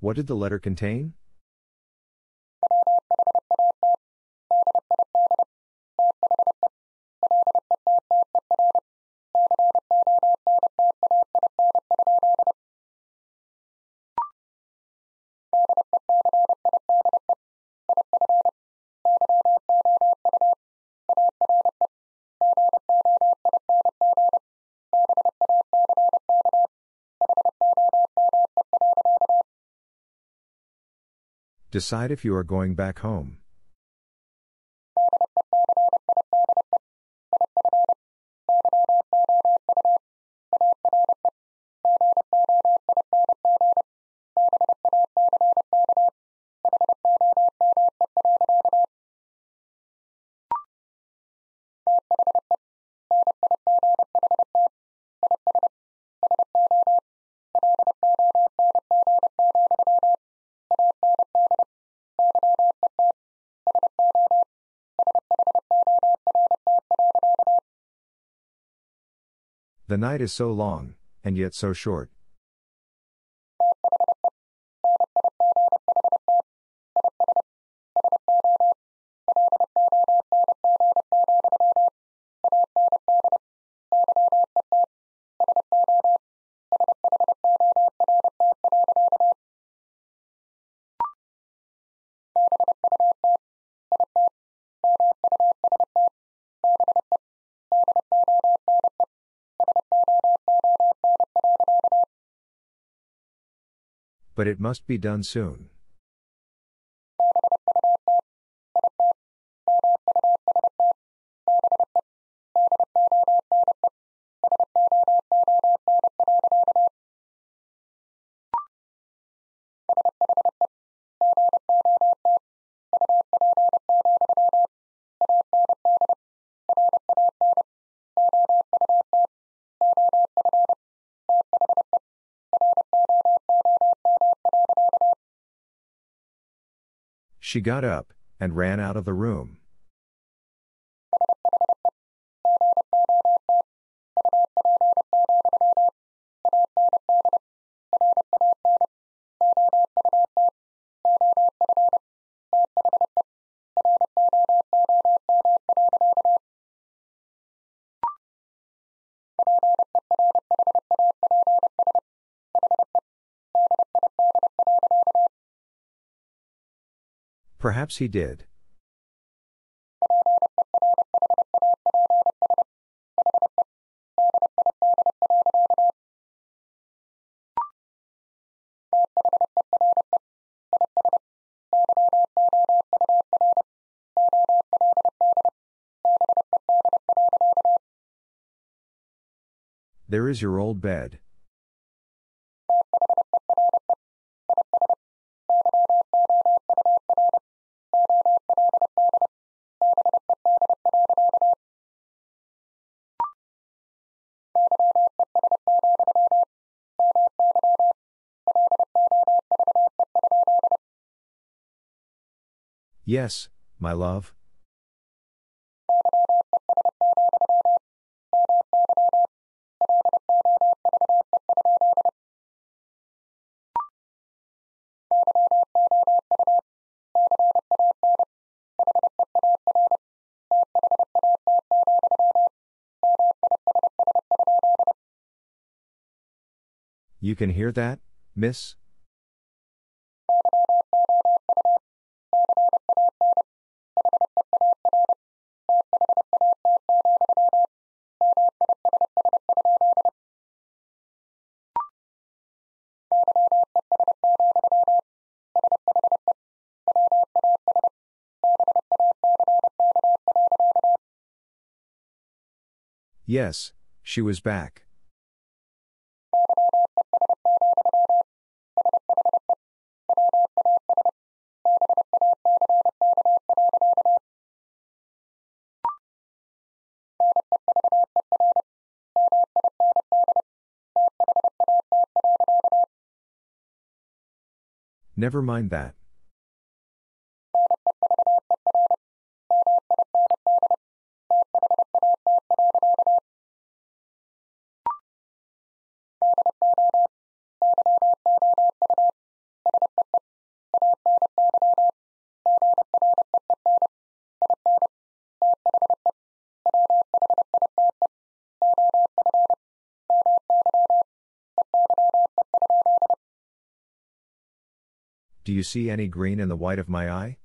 What did the letter contain? Decide if you are going back home. The night is so long, and yet so short. But it must be done soon. She got up, and ran out of the room. Perhaps he did. There is your old bed. Yes, my love. You can hear that, miss? Yes, she was back. Never mind that. Do you see any green in the white of my eye?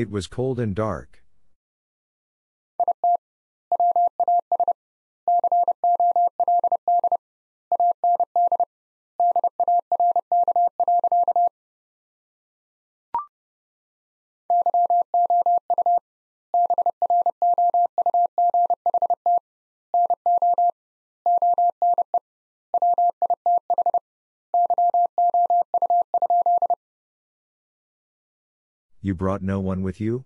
It was cold and dark. You brought no one with you?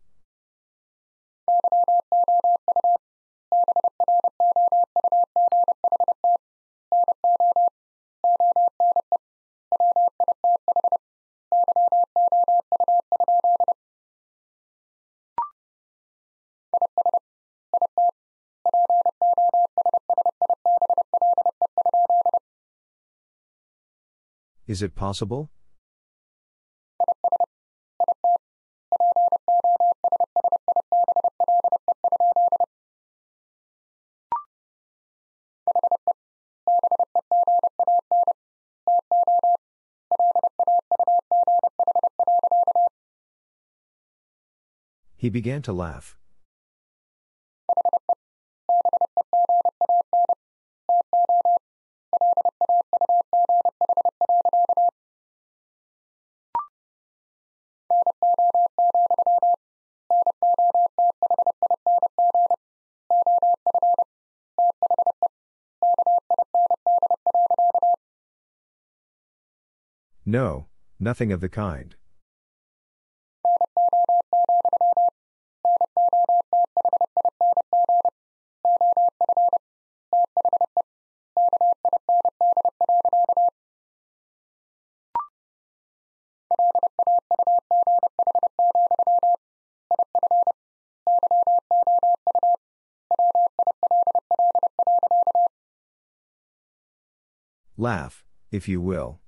Is it possible? He began to laugh. No, nothing of the kind. Laugh, if you will.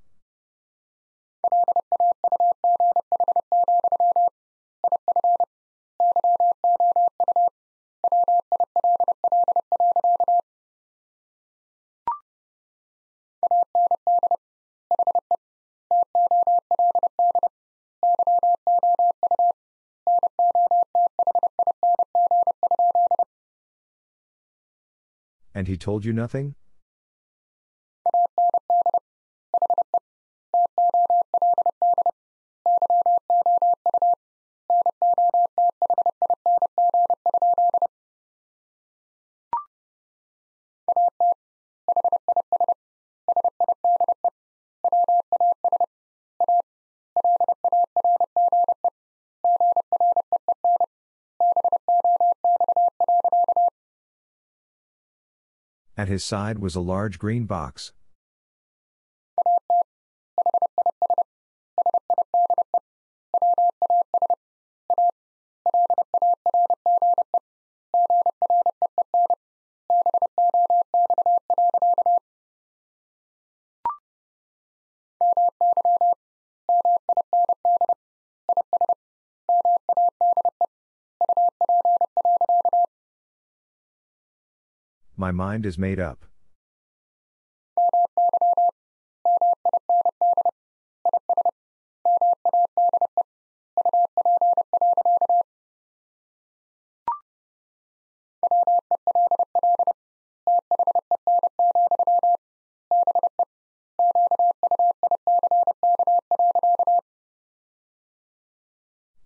And he told you nothing? At his side was a large green box. My mind is made up.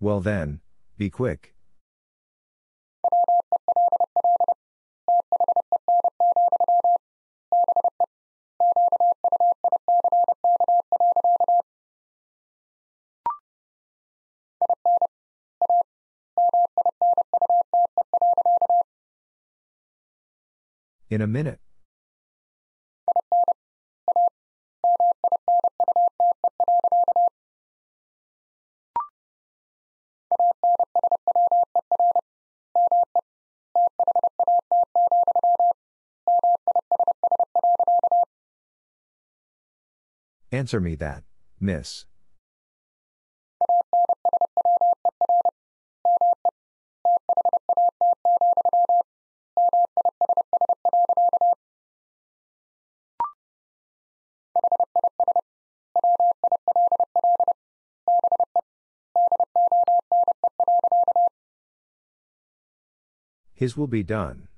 Well then, be quick. In a minute. Answer me that, miss. His will be done.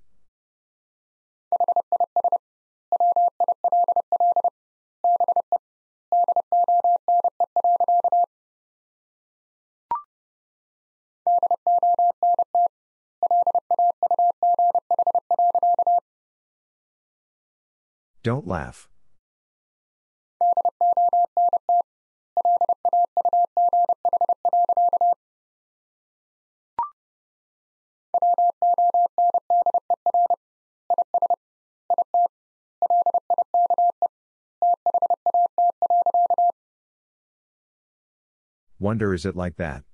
Don't laugh. Wonder is it like that?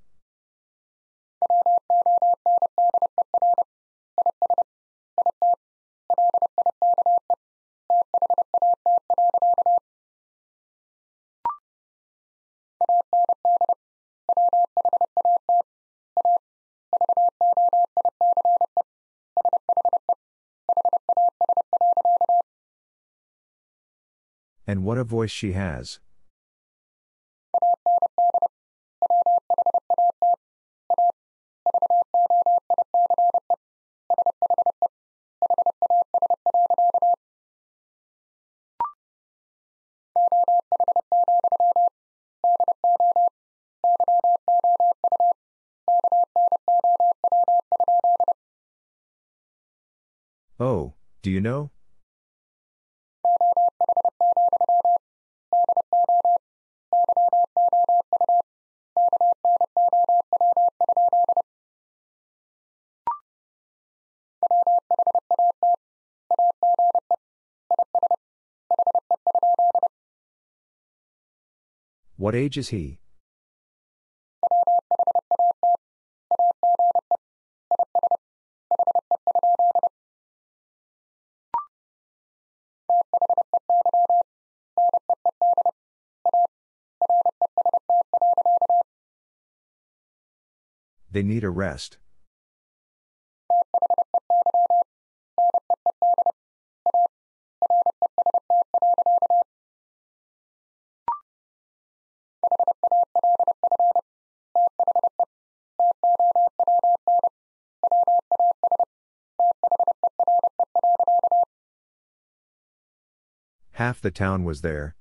And what a voice she has. What age is he? They need a rest. Half the town was there.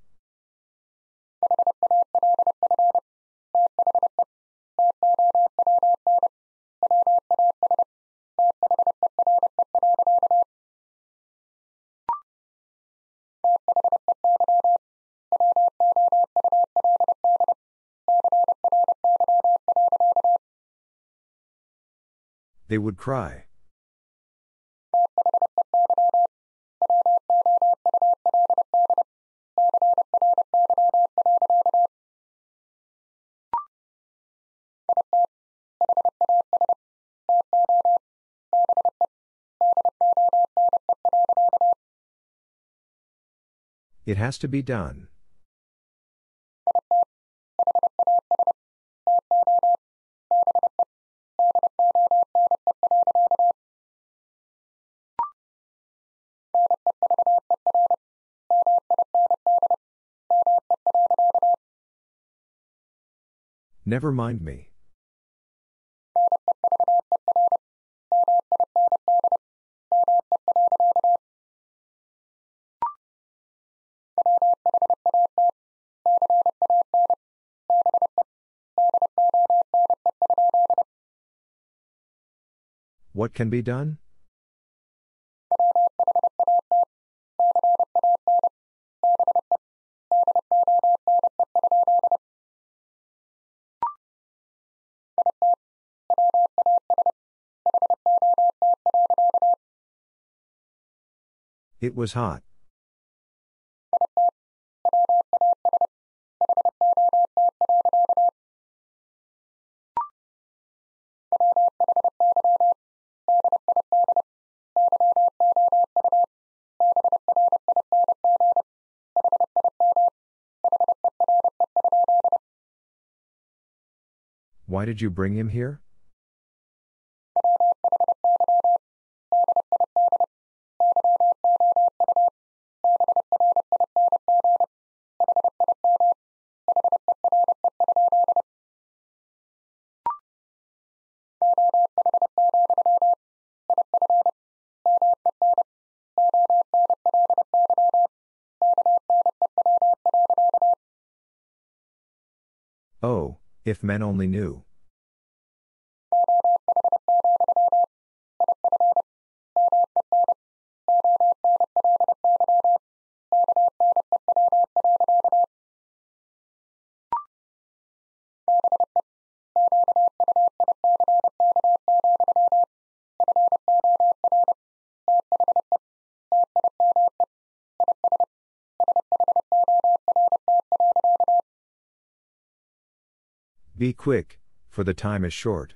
They would cry. It has to be done. Never mind me. What can be done? It was hot. Why did you bring him here? If men only knew. Be quick, for the time is short.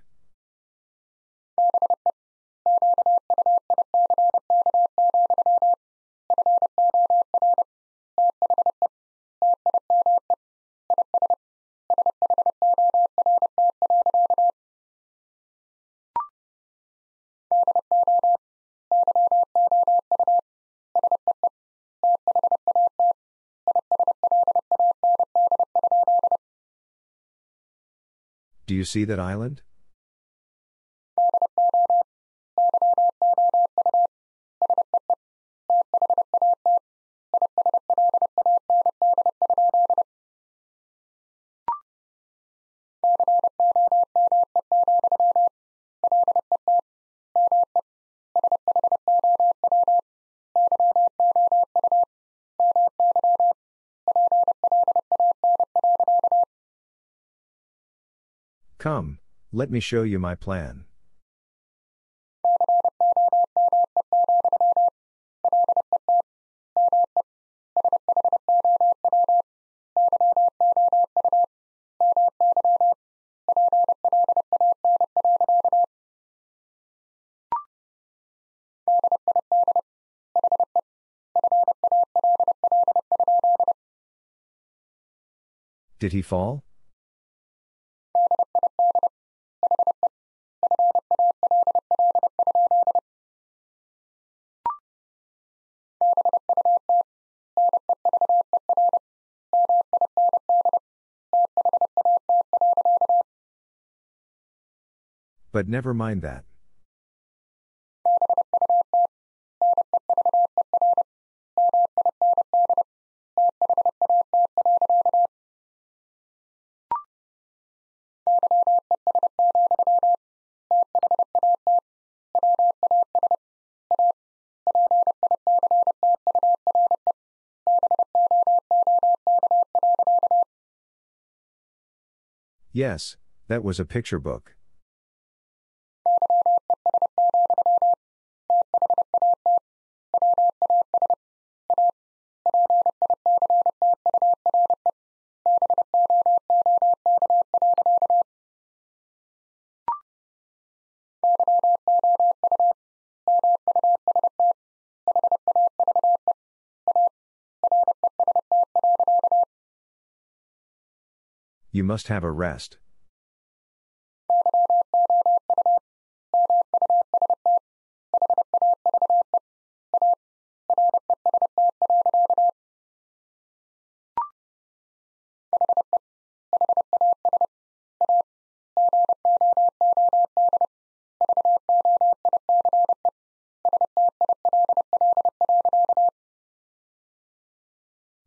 You see that island? Let me show you my plan. Did he fall? But never mind that. Yes, that was a picture book. You must have a rest.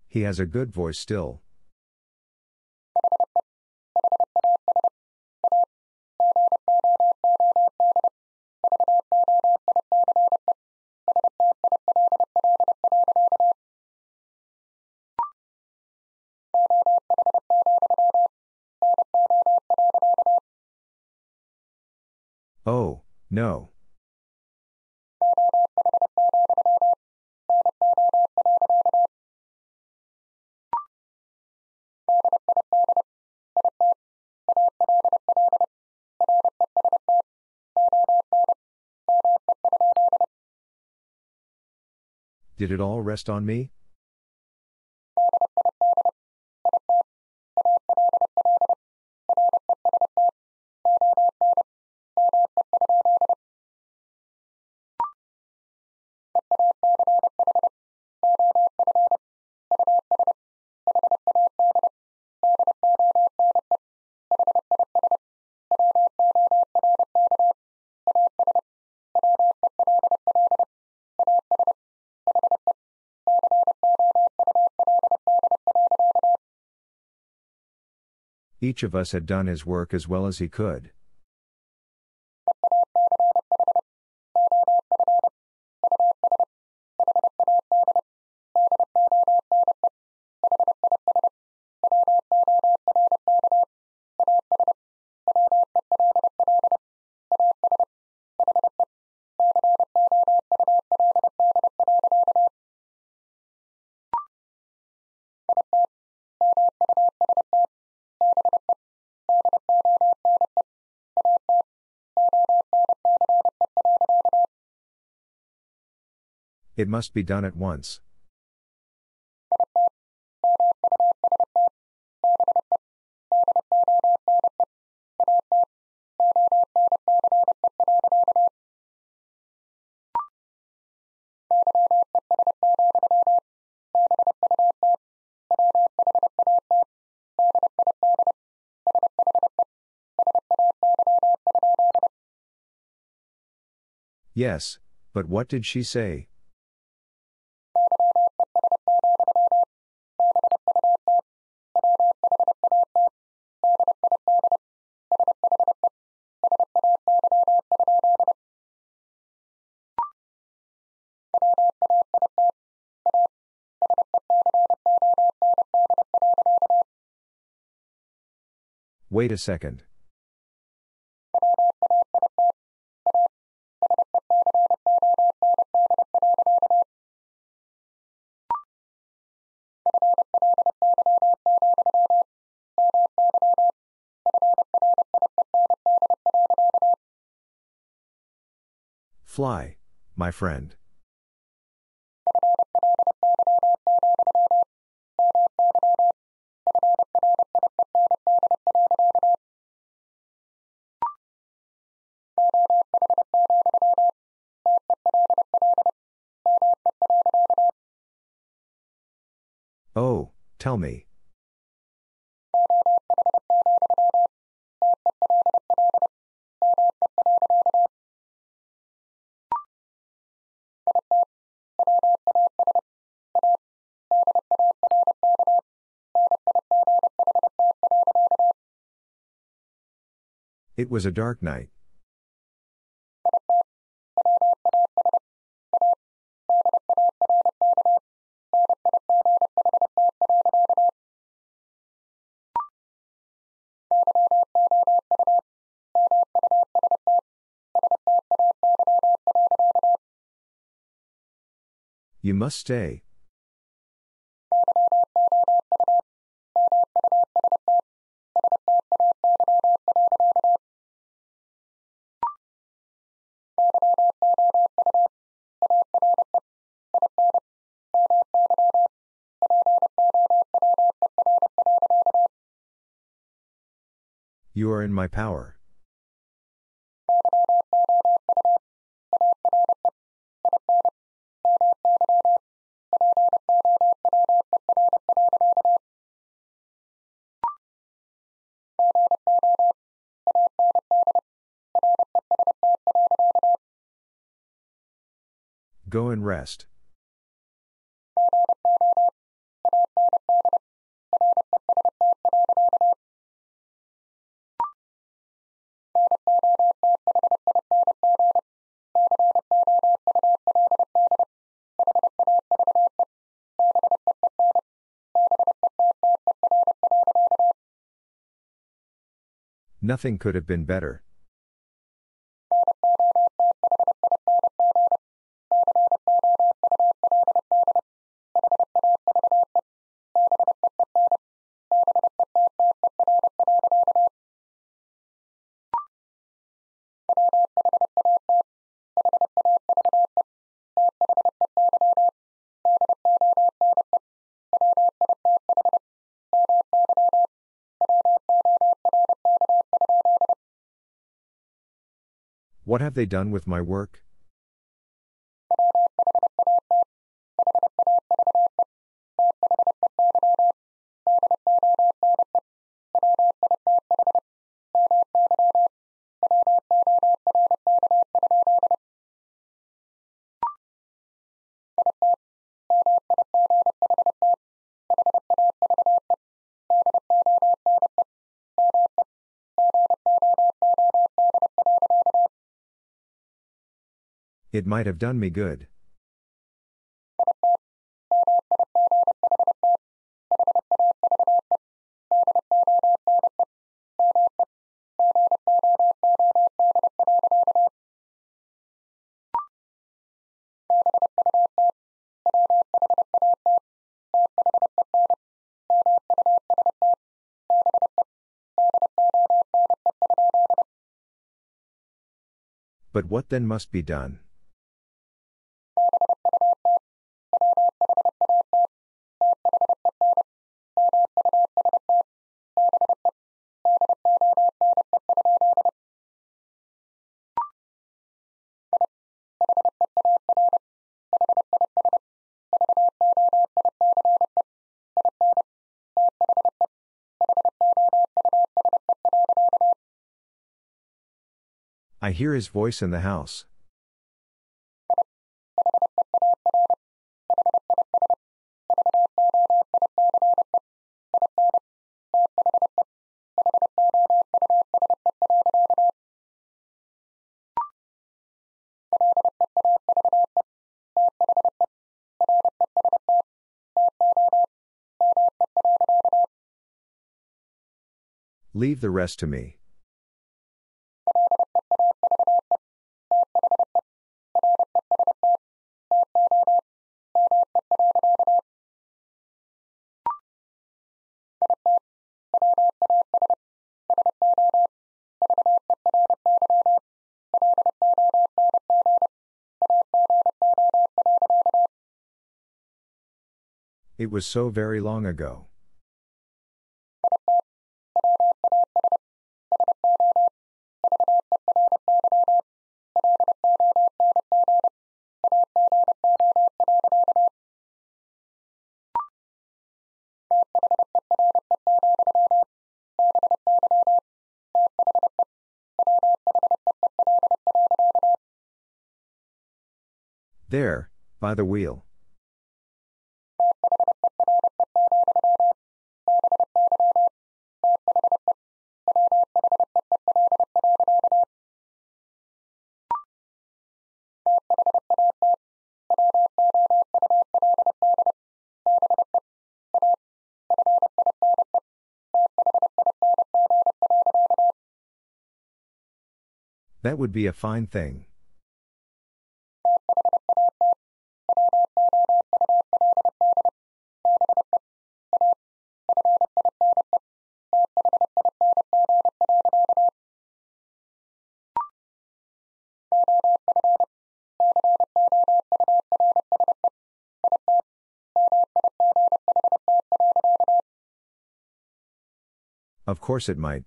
He has a good voice still. No. Did it all rest on me? Each of us had done his work as well as he could. It must be done at once. Yes, but what did she say? Wait a second. Fly, my friend. Oh, tell me. It was a dark night. You must stay. You are in my power. Go and rest. Nothing could have been better. What have they done with my work? It might have done me good. But what then must be done? Hear his voice in the house. Leave the rest to me. Was so very long ago. There, by the wheel. Would be a fine thing. Of course it might.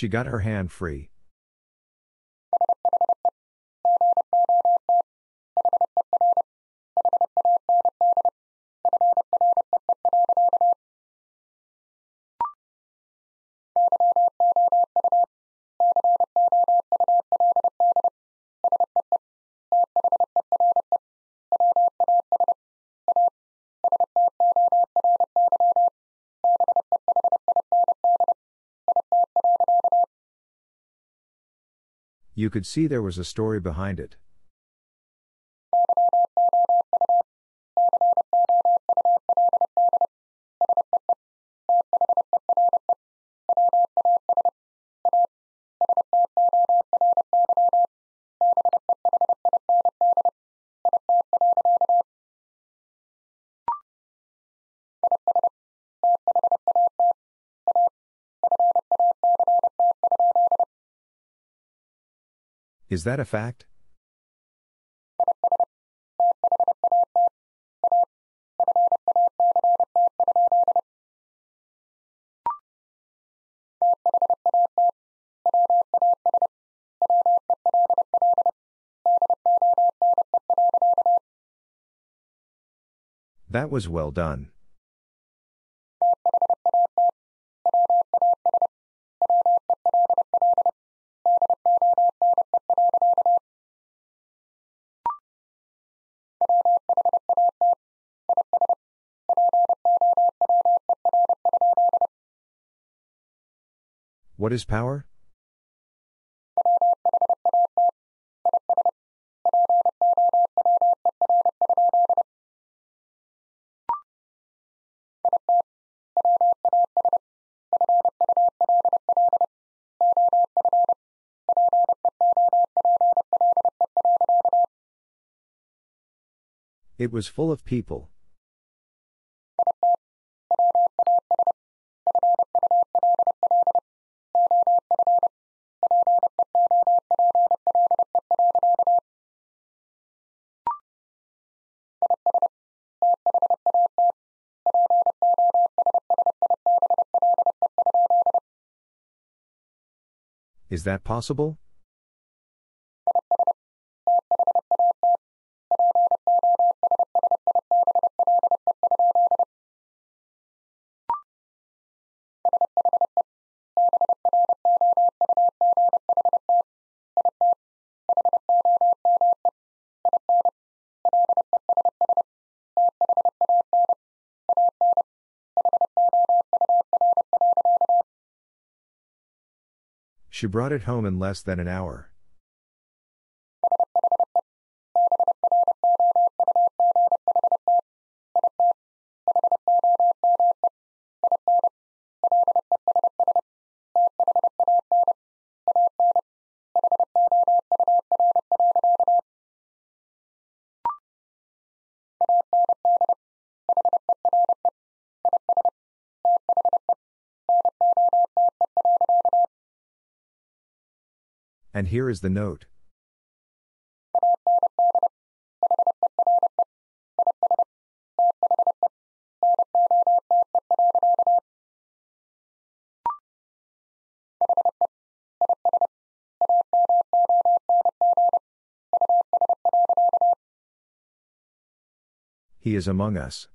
She got her hand free. You could see there was a story behind it. Is that a fact? That was well done. What is power? It was full of people. Is that possible? She brought it home in less than an hour. And here is the note. He is among us.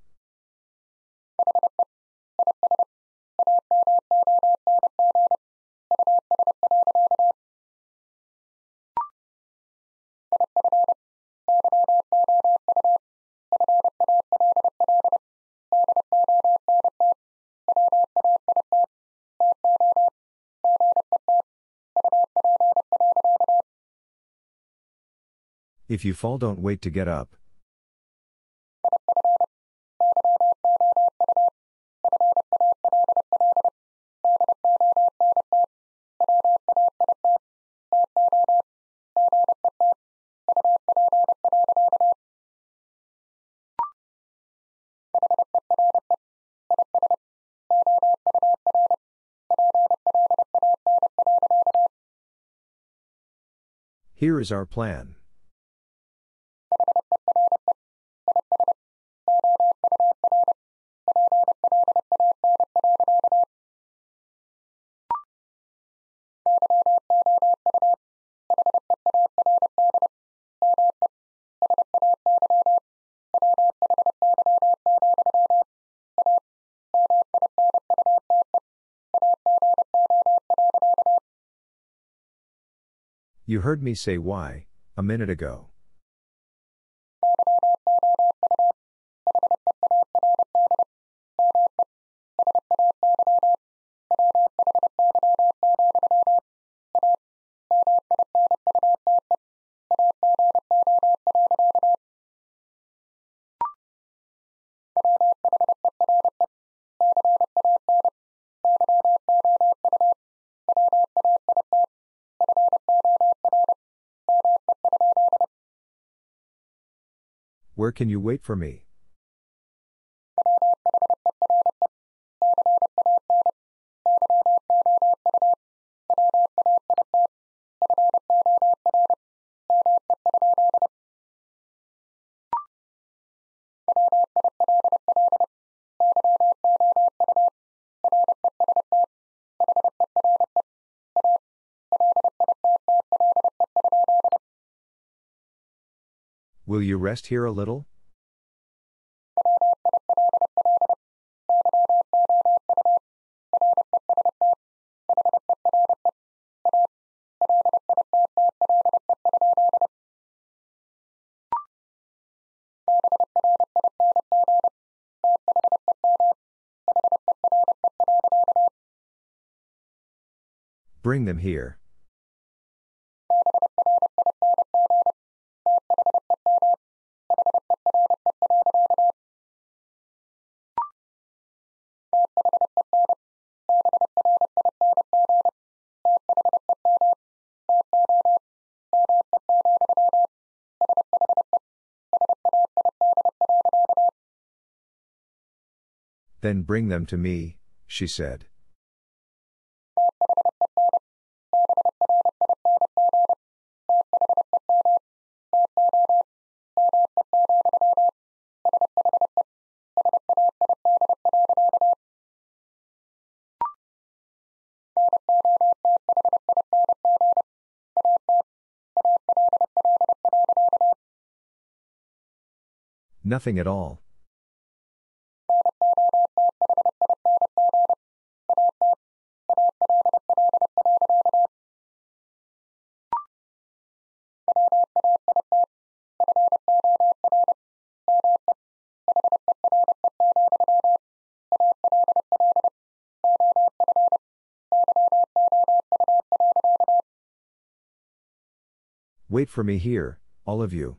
If you fall, don't wait to get up. Here is our plan. You heard me say why, a minute ago. Where can you wait for me? Will you rest here a little? Bring them here. Then bring them to me, she said. Nothing at all. Wait for me here, all of you.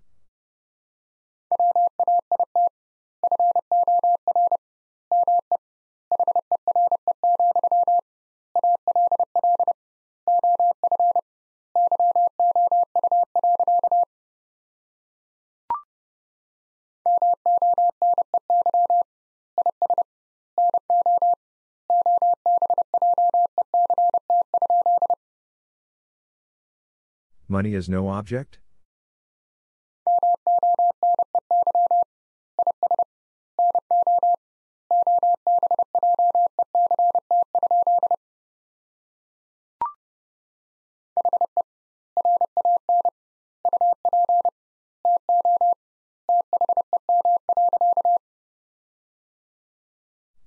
Money is no object?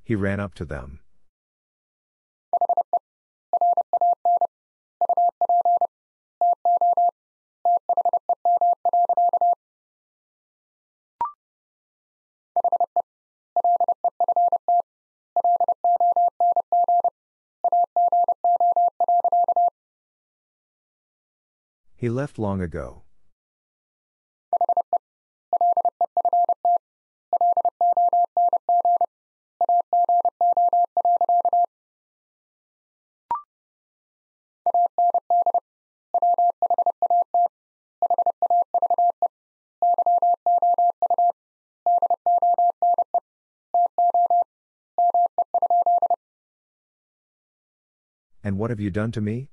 He ran up to them. He left long ago. And what have you done to me?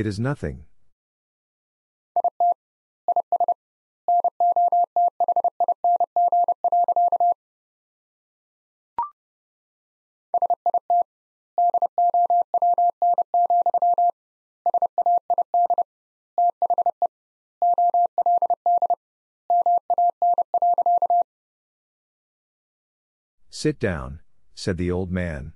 It is nothing. Sit down, said the old man.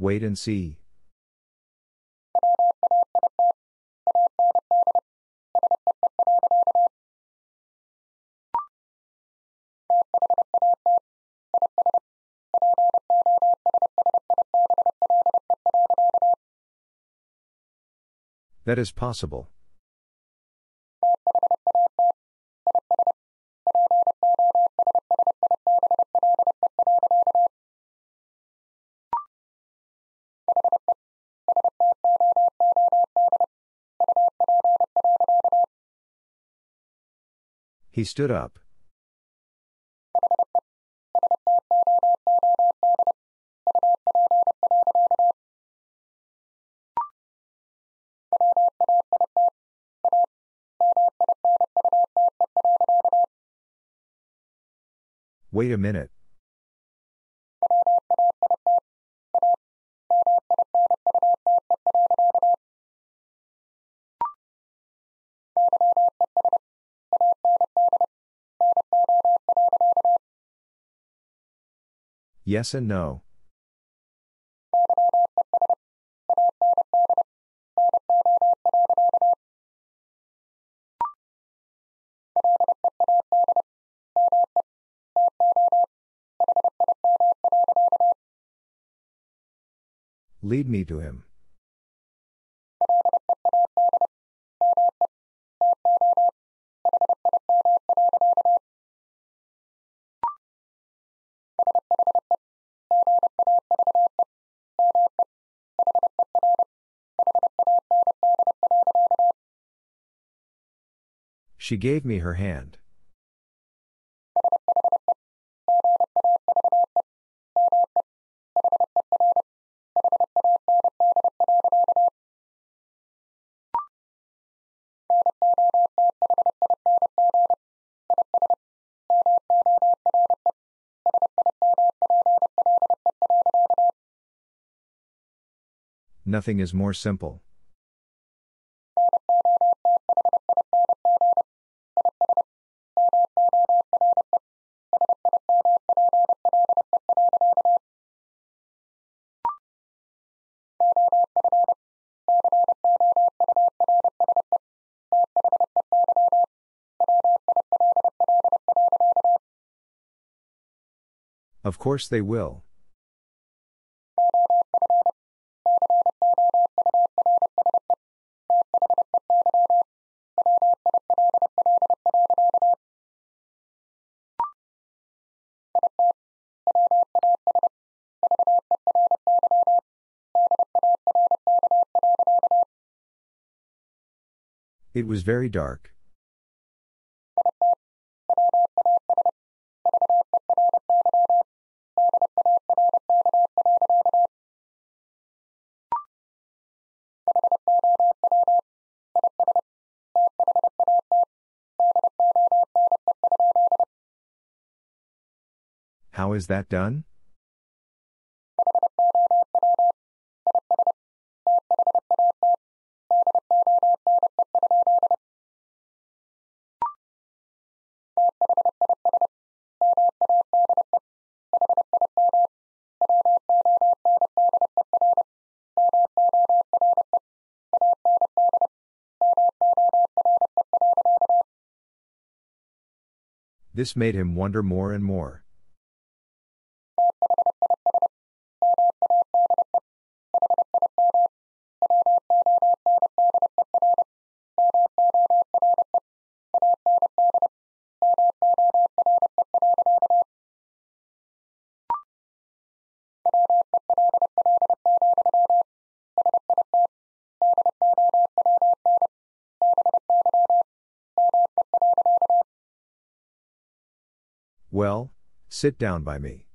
Wait and see. That is possible. He stood up. Wait a minute. Yes and no. Lead me to him. She gave me her hand. Nothing is more simple. Of course they will. It was very dark. Is that done? This made him wonder more and more. Well, sit down by me.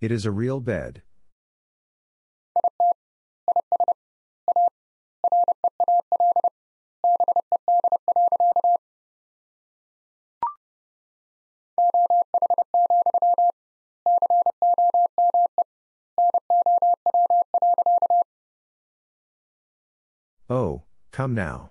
It is a real bed. Come now.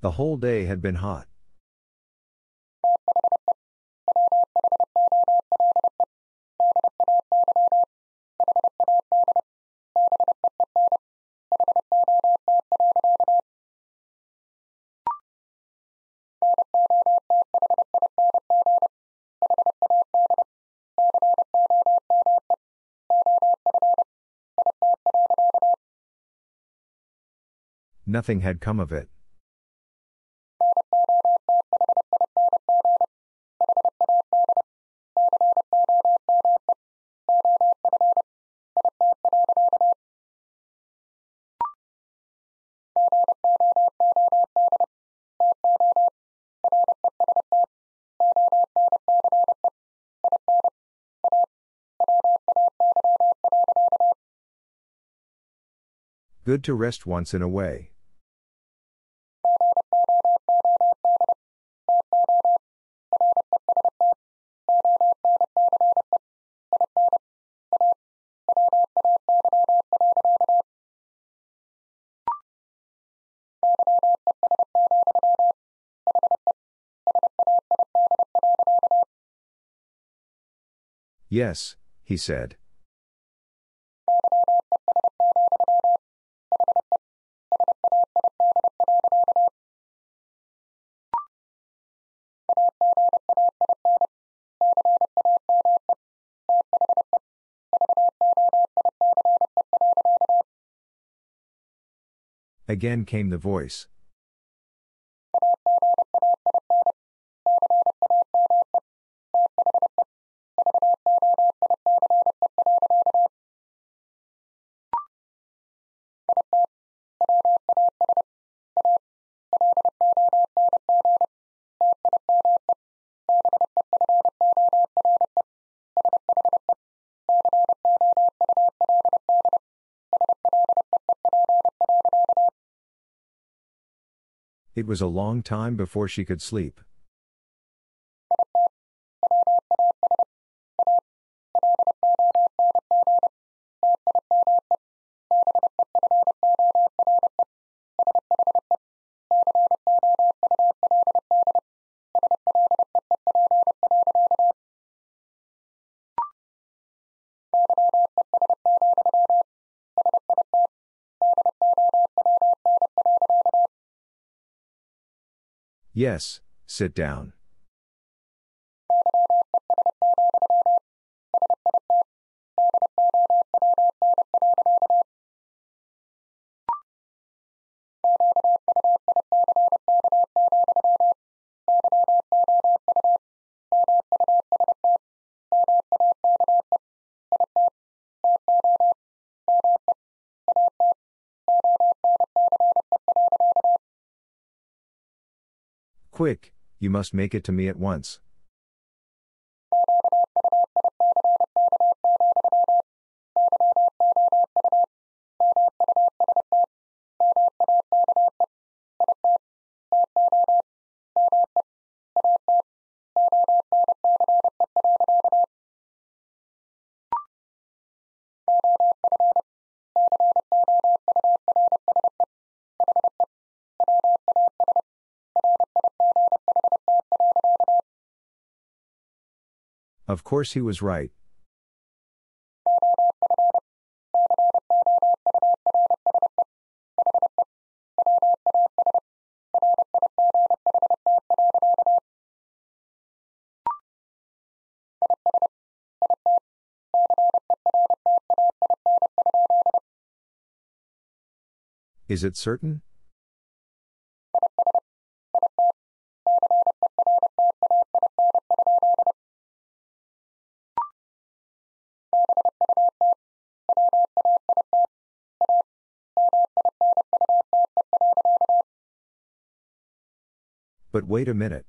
The whole day had been hot. Nothing had come of it. Good to rest once in a way. Yes, he said. Again came the voice. It was a long time before she could sleep. Yes, sit down. Quick, you must make it to me at once. Of course he was right. Is it certain? But wait a minute.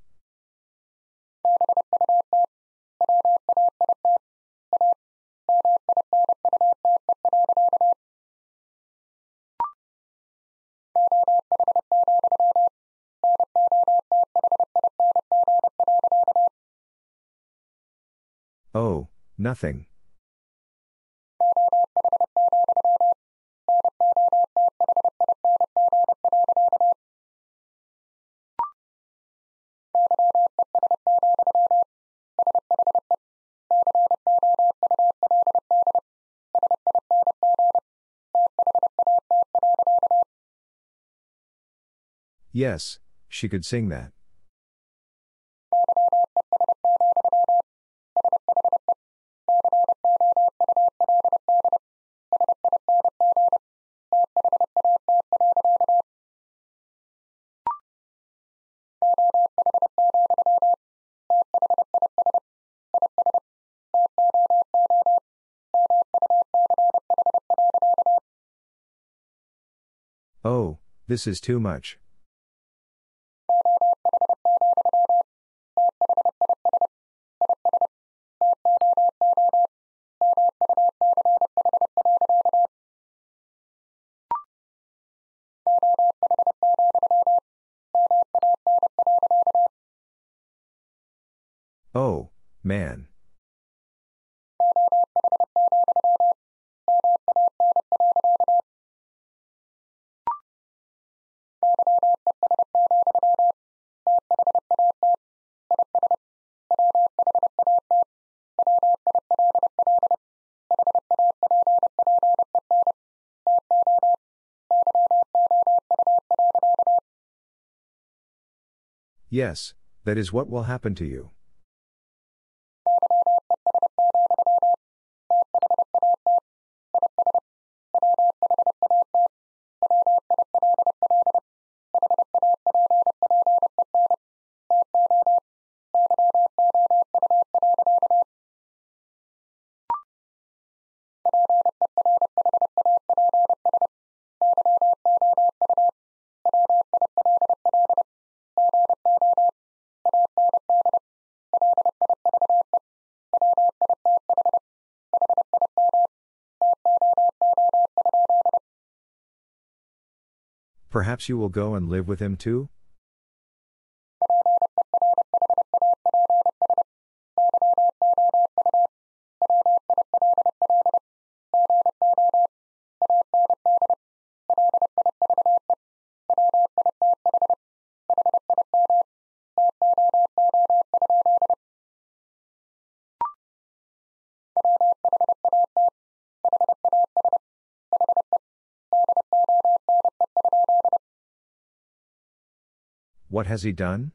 Oh, nothing. Yes, she could sing that. Oh, this is too much. Yes, that is what will happen to you. Perhaps you will go and live with him too? What has he done?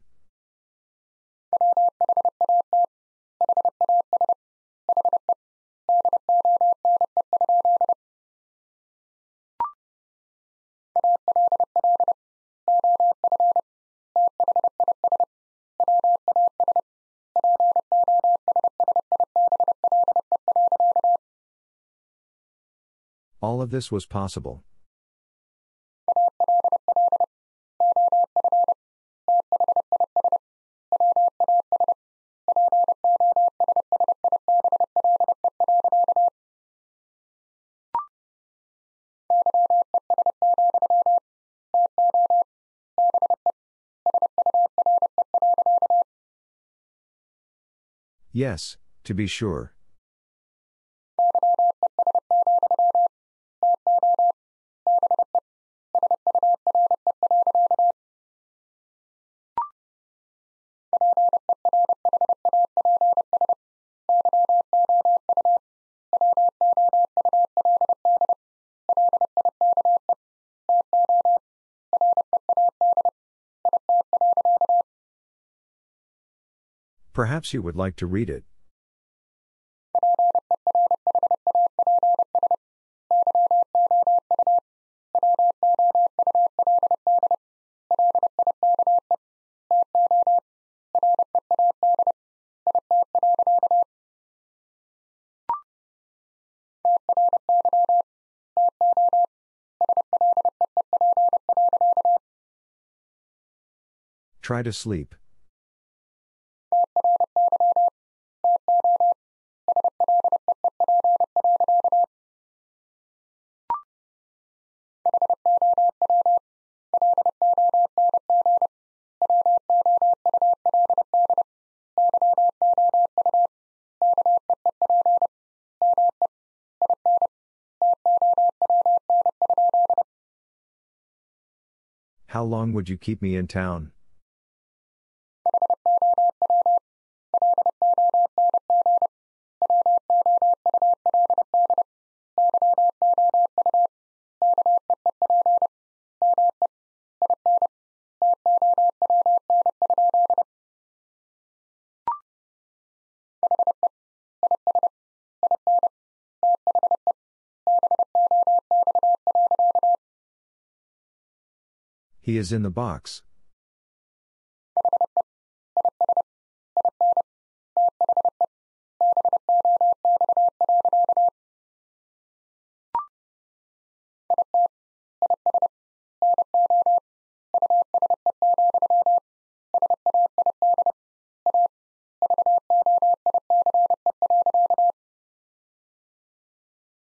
All of this was possible. Yes, to be sure. Perhaps you would like to read it. Try to sleep. Would you keep me in town? He is in the box.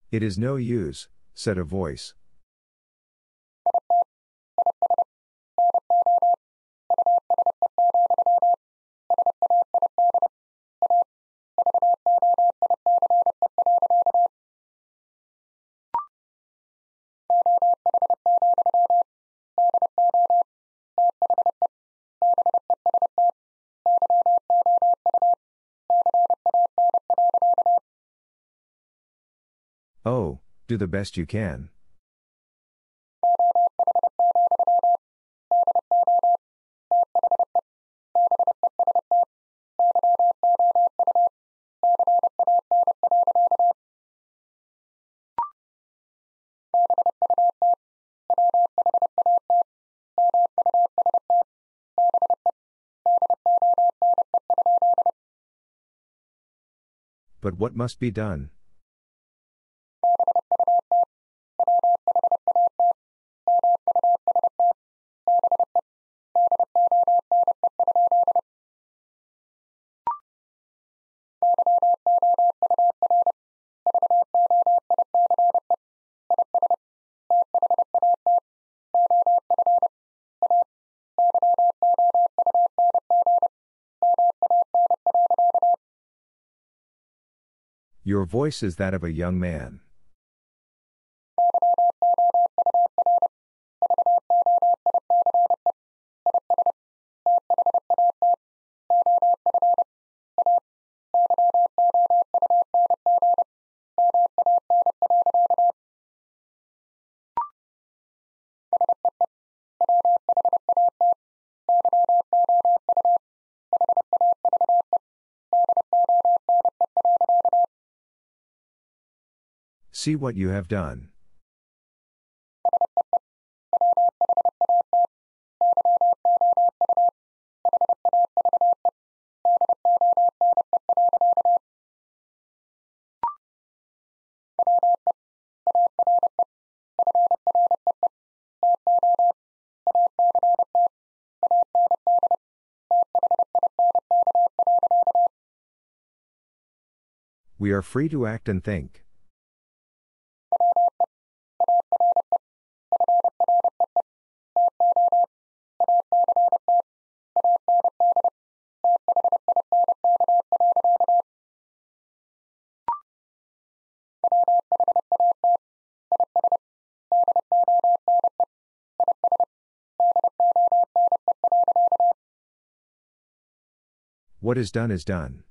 It is no use, said a voice. Do the best you can. But what must be done? Your voice is that of a young man. See what you have done. We are free to act and think. What is done is done.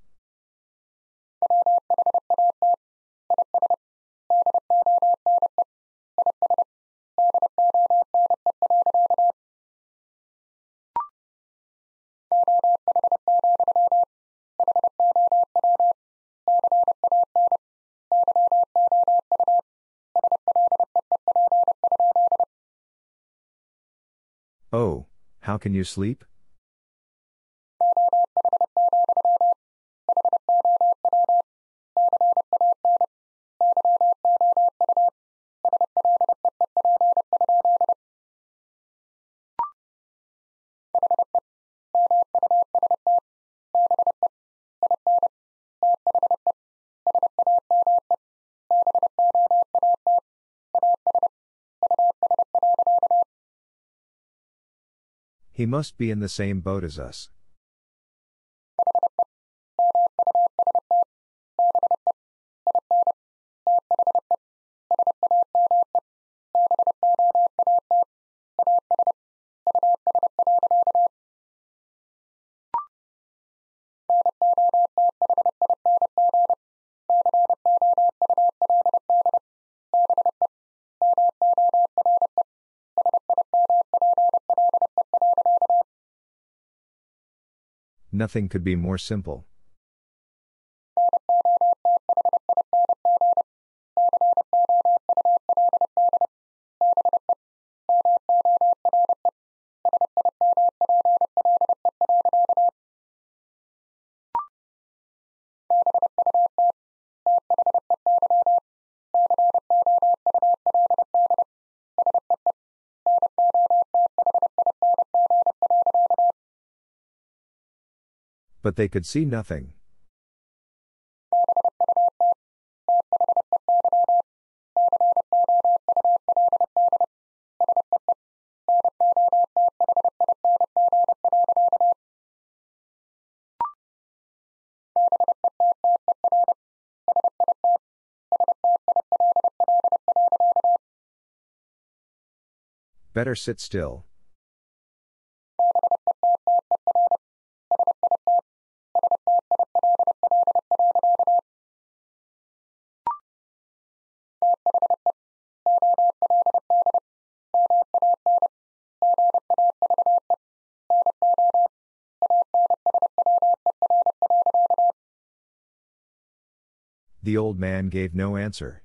Oh, how can you sleep? He must be in the same boat as us. Nothing could be more simple. but they could see nothing. Better sit still. The old man gave no answer.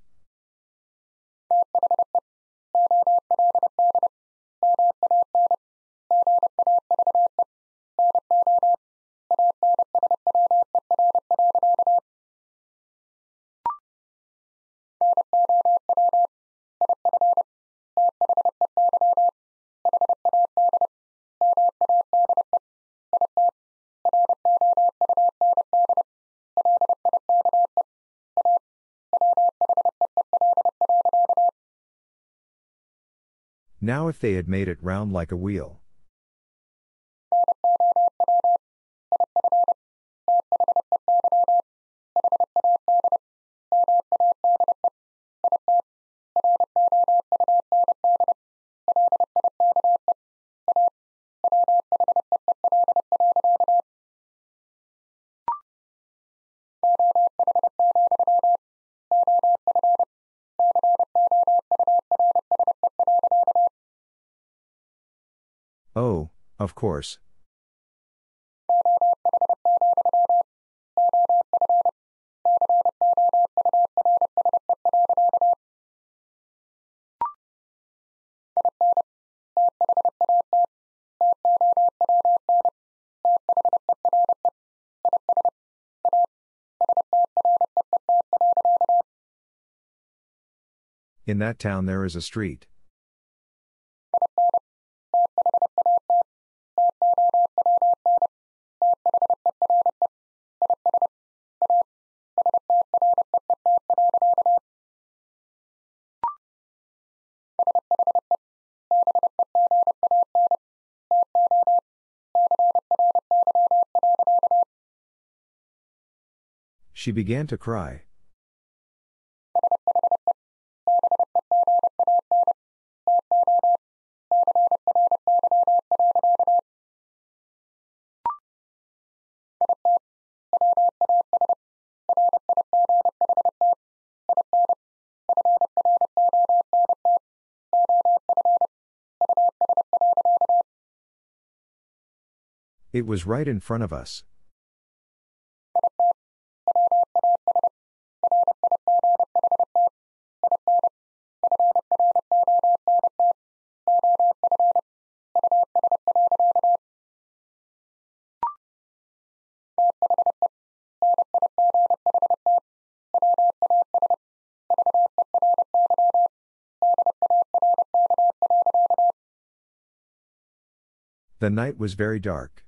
Now if they had made it round like a wheel. Course. In that town there is a street. She began to cry. It was right in front of us. The night was very dark.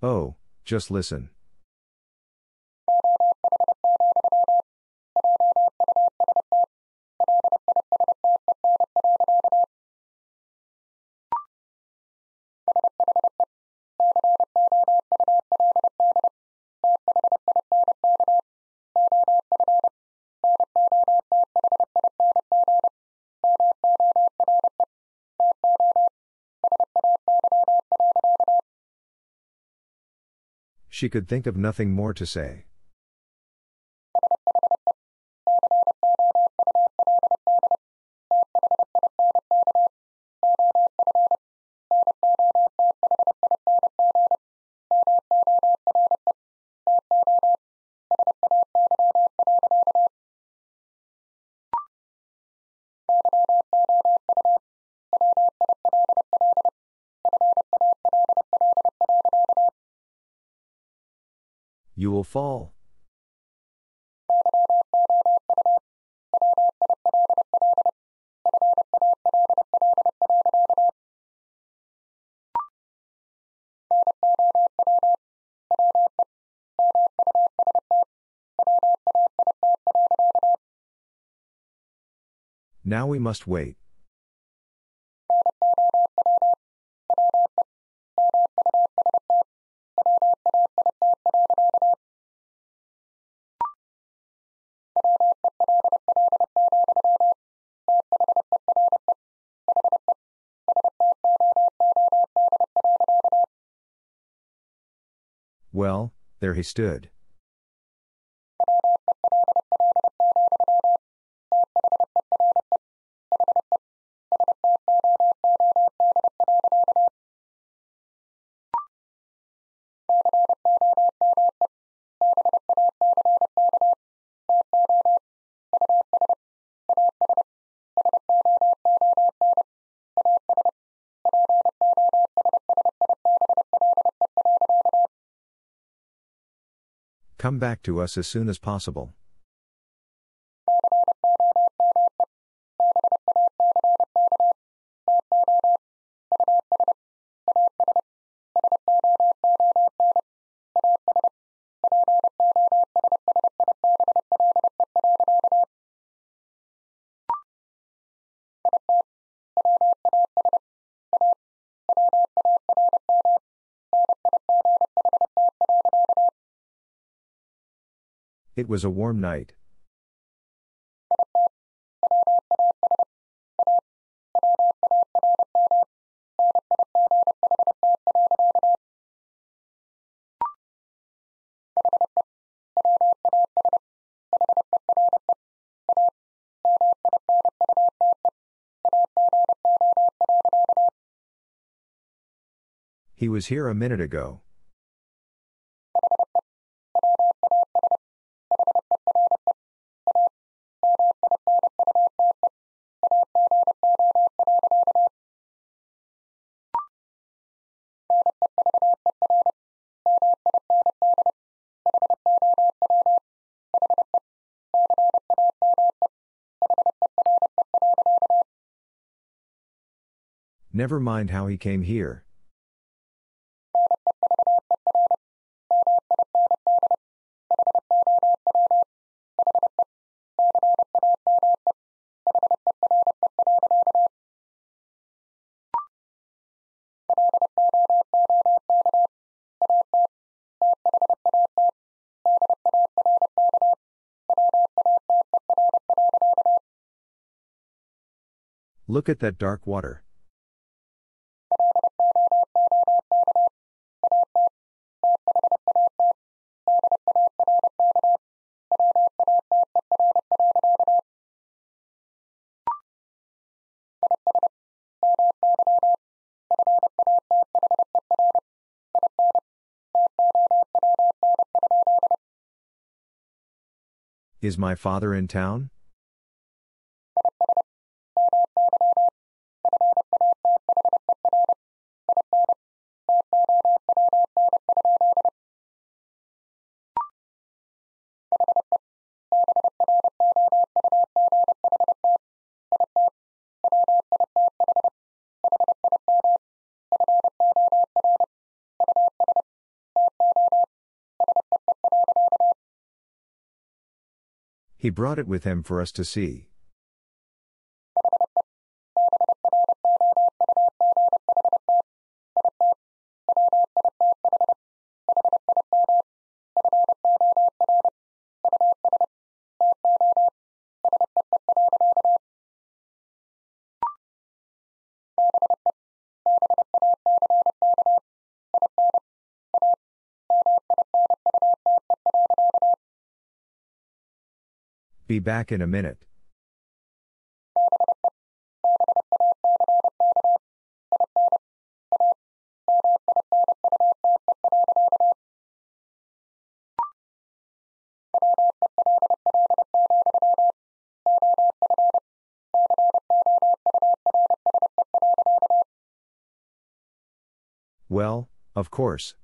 Oh, just listen. She could think of nothing more to say. will fall. Now we must wait. There he stood. Come back to us as soon as possible. Was a warm night. He was here a minute ago. Never mind how he came here. Look at that dark water. Is my father in town? He brought it with him for us to see. Be back in a minute. Well, of course.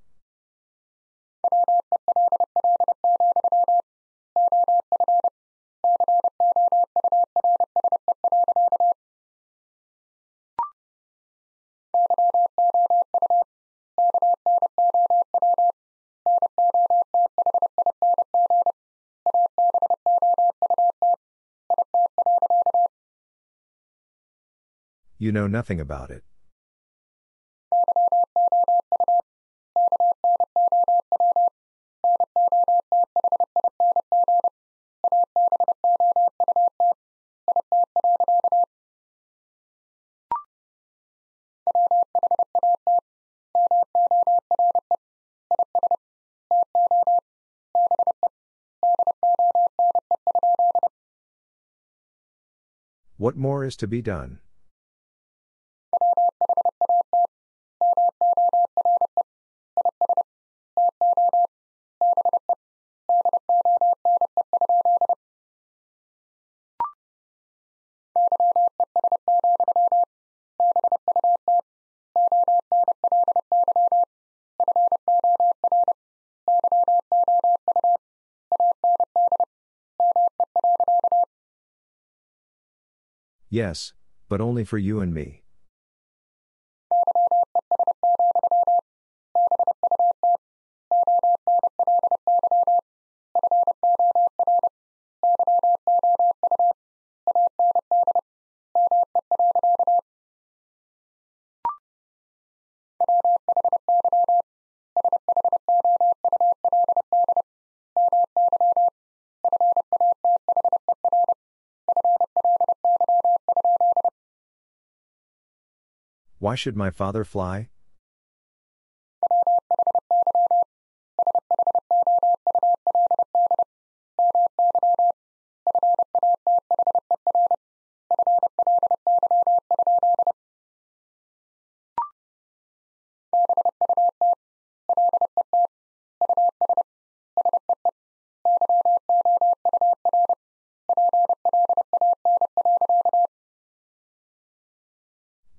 You know nothing about it. What more is to be done? Yes, but only for you and me. Why should my father fly?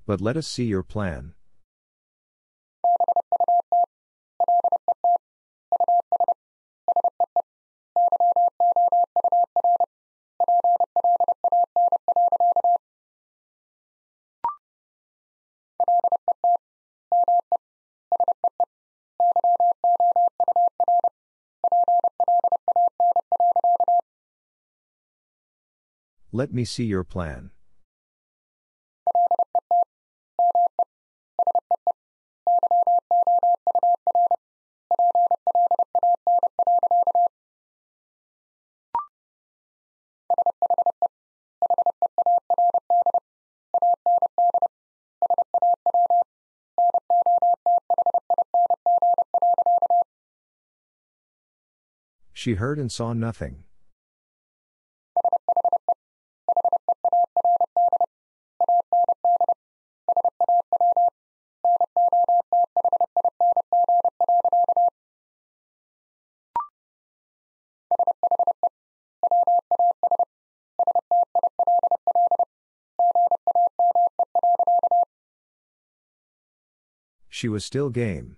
But let us see your plan. Let me see your plan. She heard and saw nothing. She was still game.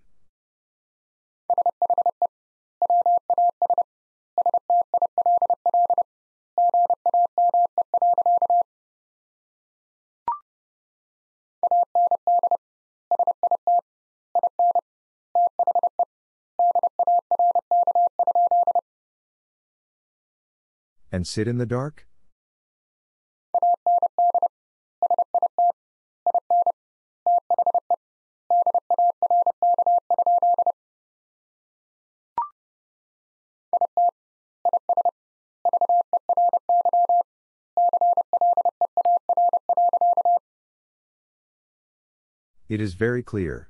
And sit in the dark? It is very clear.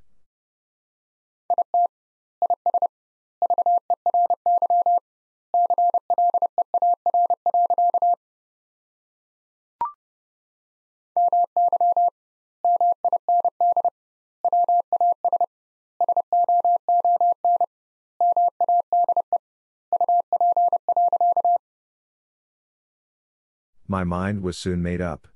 My mind was soon made up.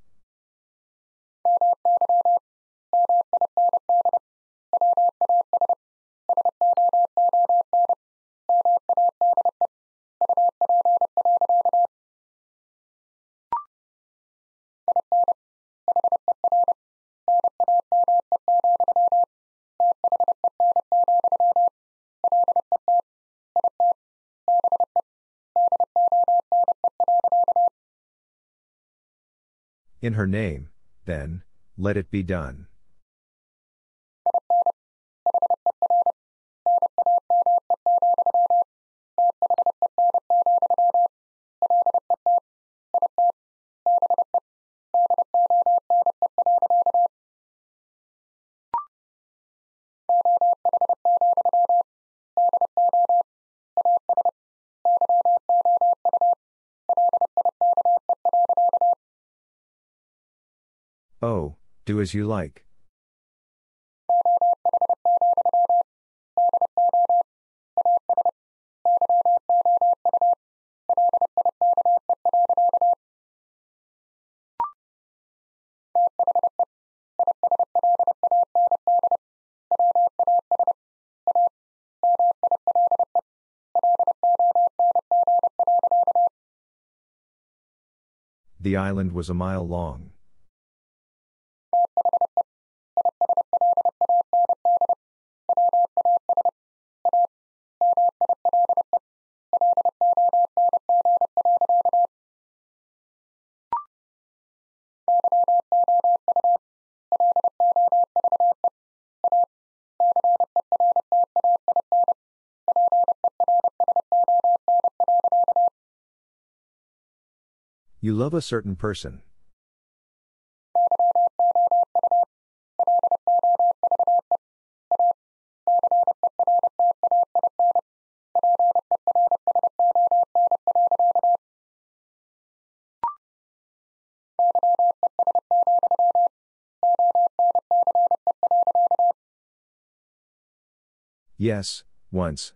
In her name, then, Let it be done. As you like. The island was a mile long. Love a certain person. Yes, once.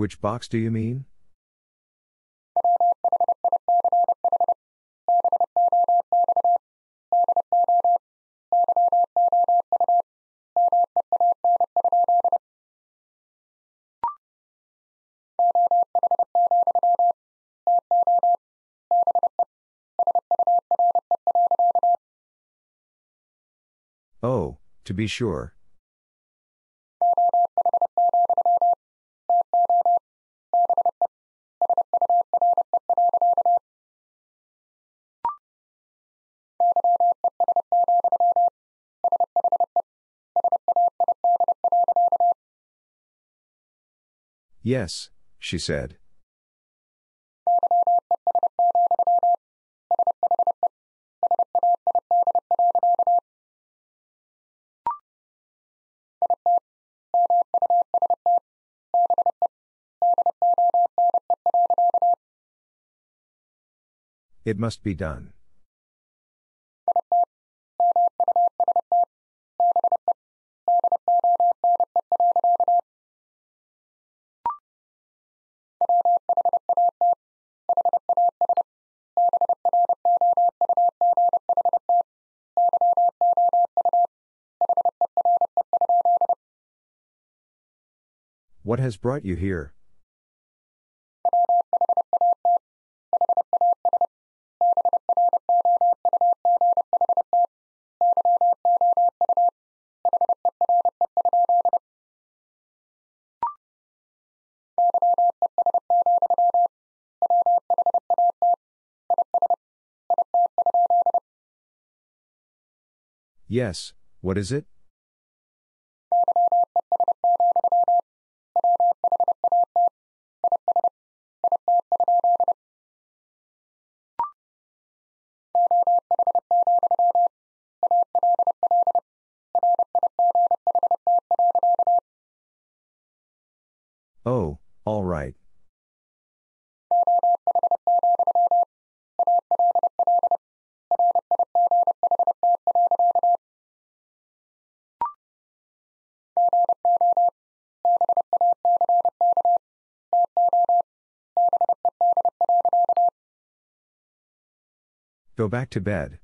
Which box do you mean? Oh, to be sure. Yes, she said. It must be done. What has brought you here? Yes, what is it? back to bed.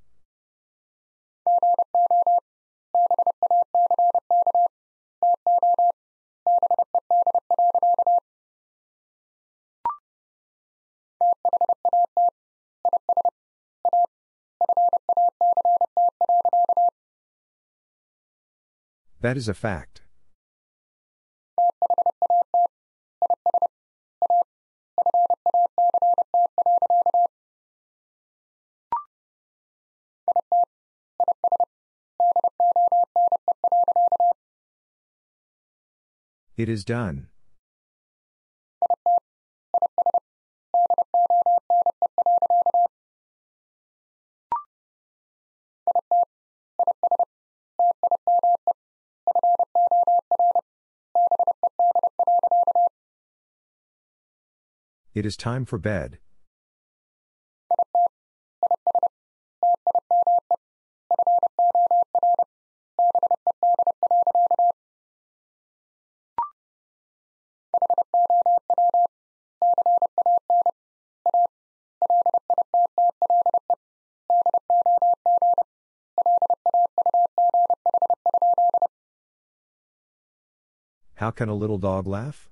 That is a fact. It is done. It is time for bed. How can a little dog laugh?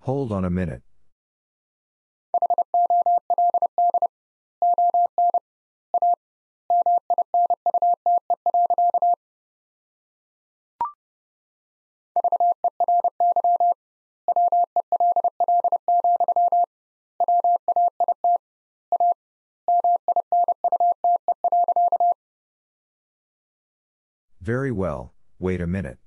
Hold on a minute. Wait a minute.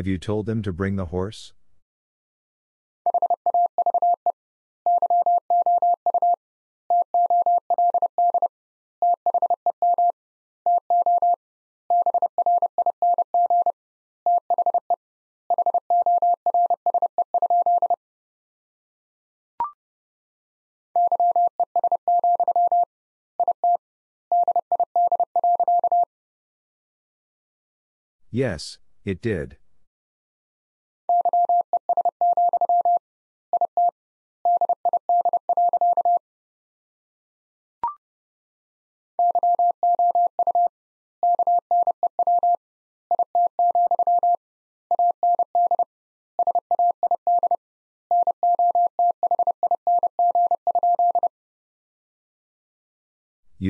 Have you told them to bring the horse? Yes, it did.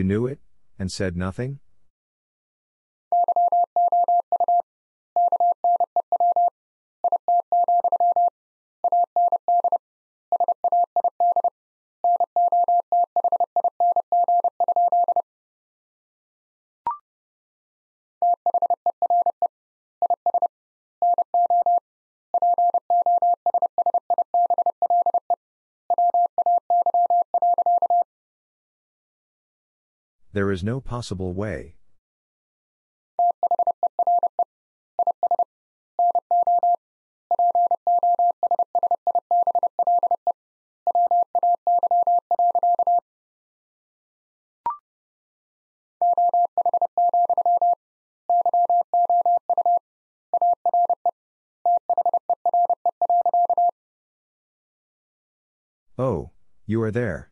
You knew it, and said nothing? There is no possible way. Oh, you are there.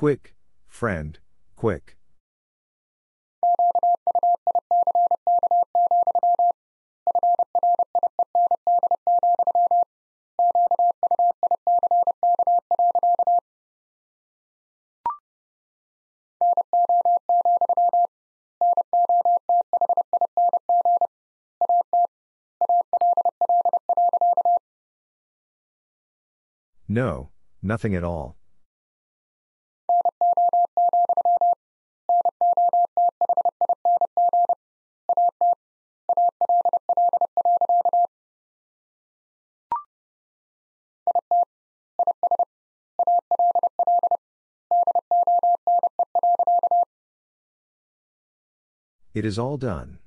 Quick, friend, quick. No, nothing at all. It is all done.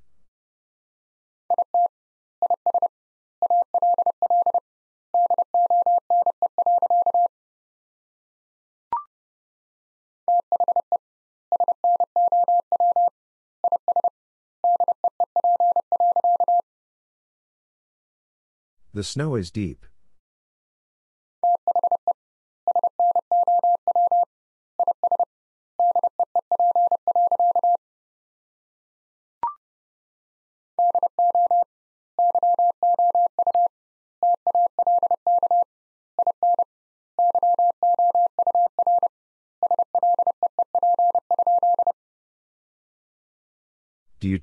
The snow is deep.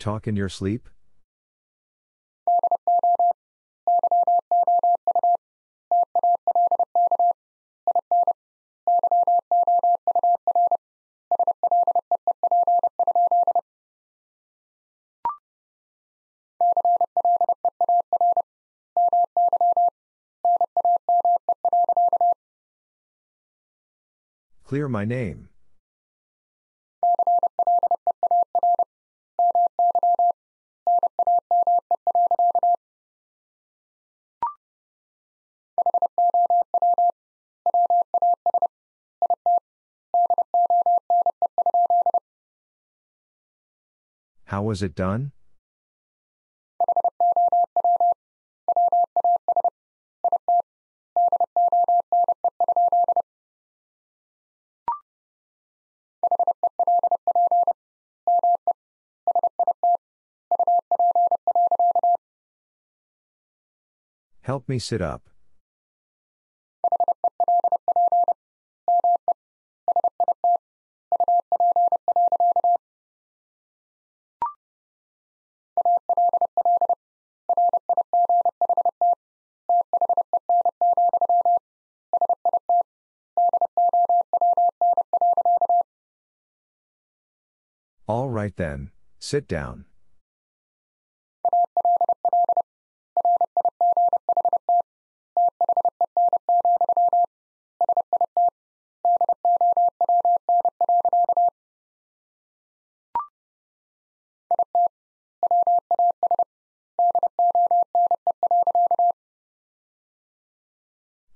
Talk in your sleep? Clear my name. How was it done? Help me sit up. Right then, sit down.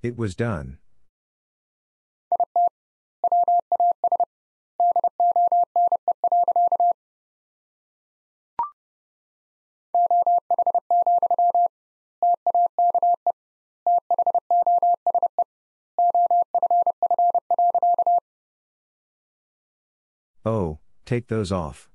It was done. Take those off.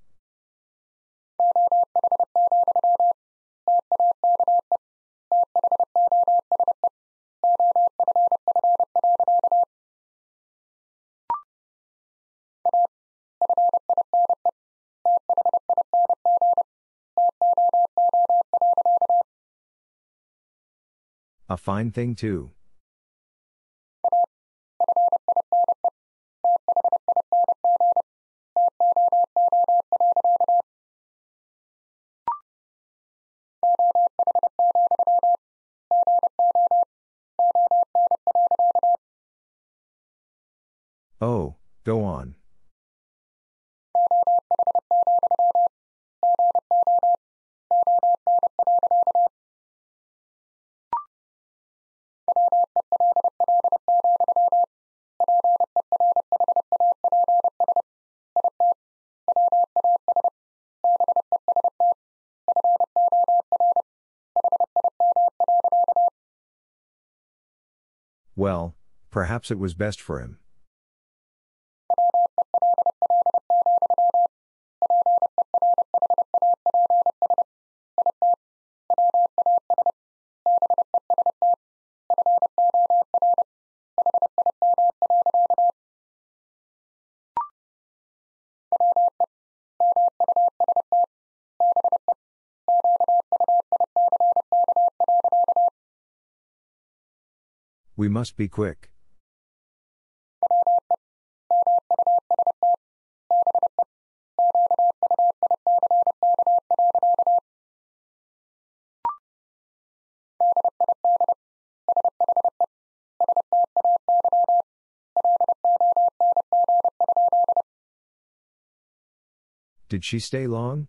A fine thing, too. Perhaps it was best for him. We must be quick. Did she stay long?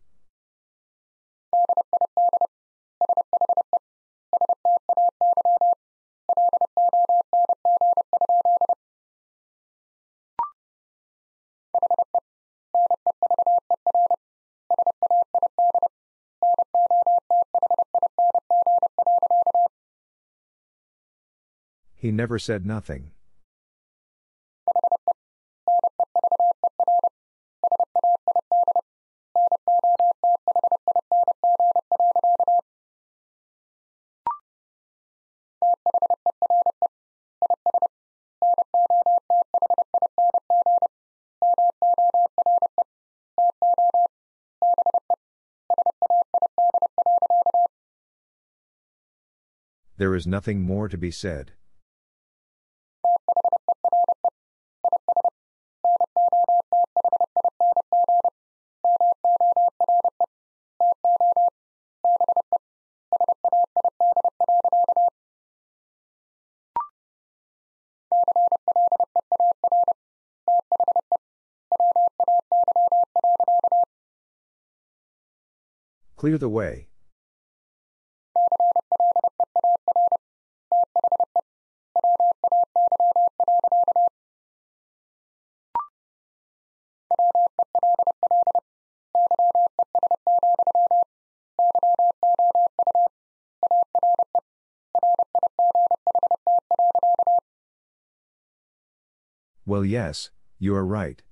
He never said nothing. There is nothing more to be said. Clear the way. Well, yes, you are right.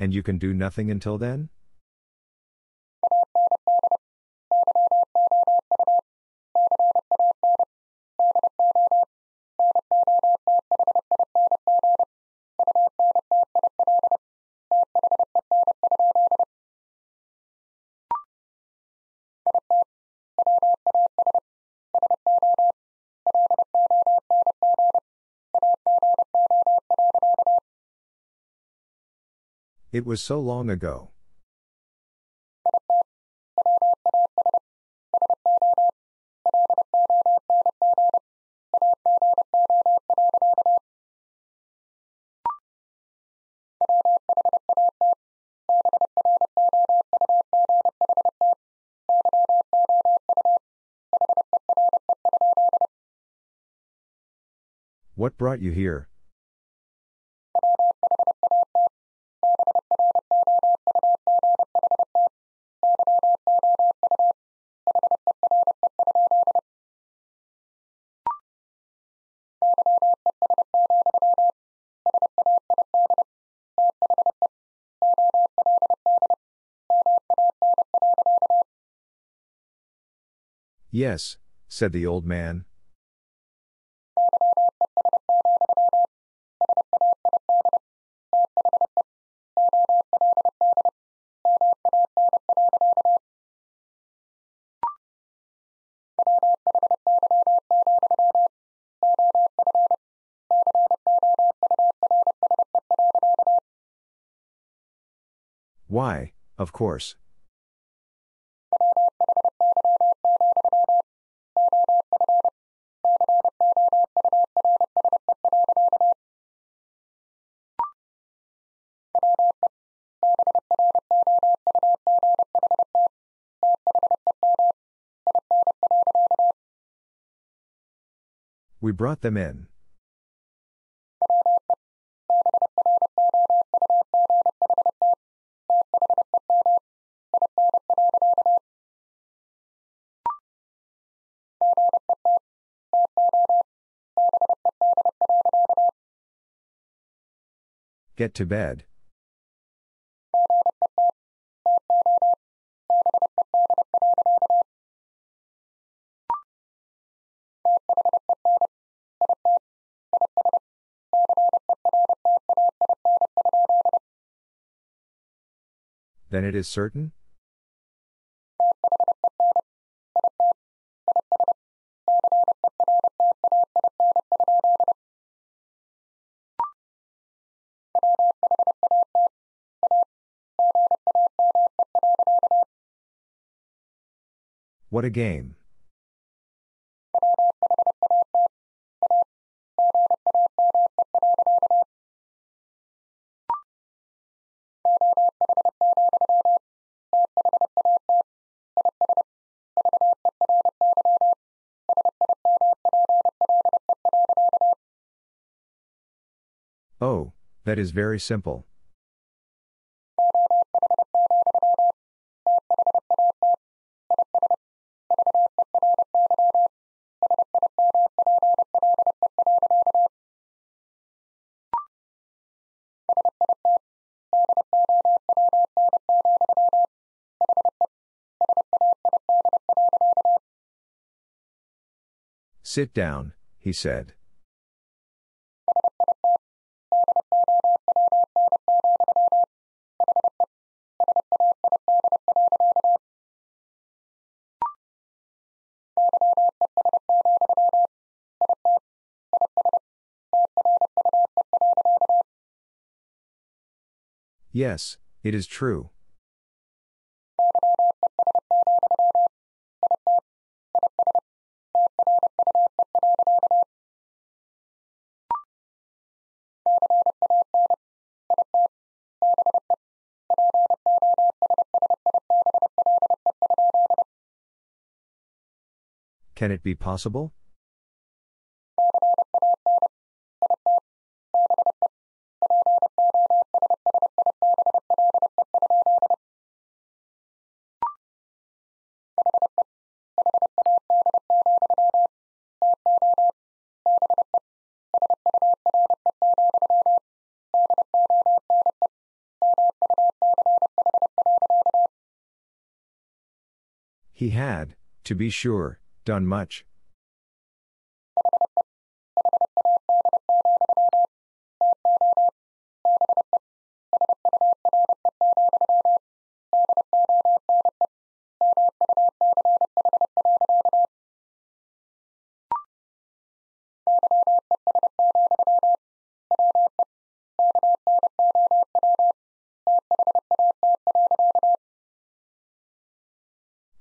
And you can do nothing until then? It was so long ago. What brought you here? Yes, said the old man. Why, of course. We brought them in. Get to bed. Then it is certain? What a game. That is very simple. Sit down, he said. Yes, it is true. Can it be possible? He had, to be sure, done much.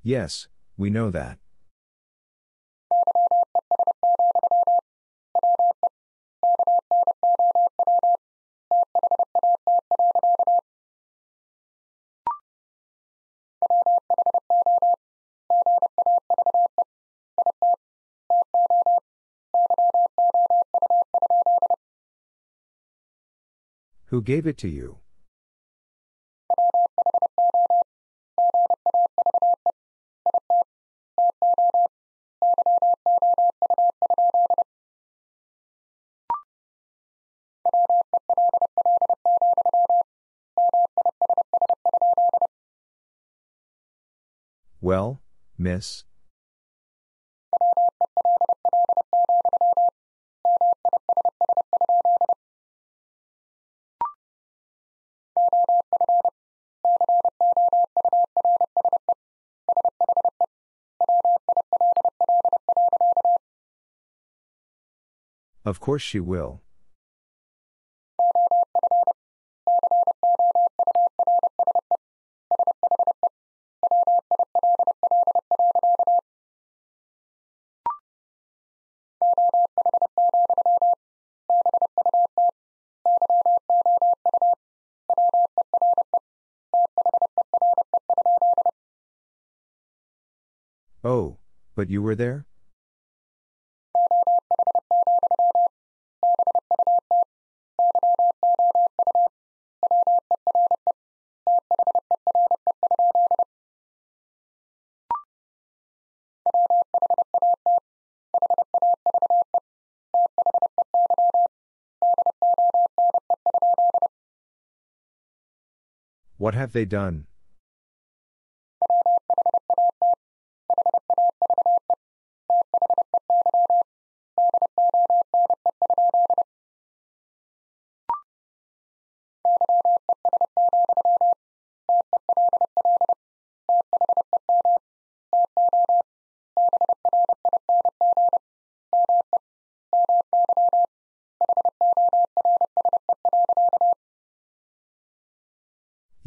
Yes, we know that. Who gave it to you? Well, miss? Of course she will. You were there? What have they done?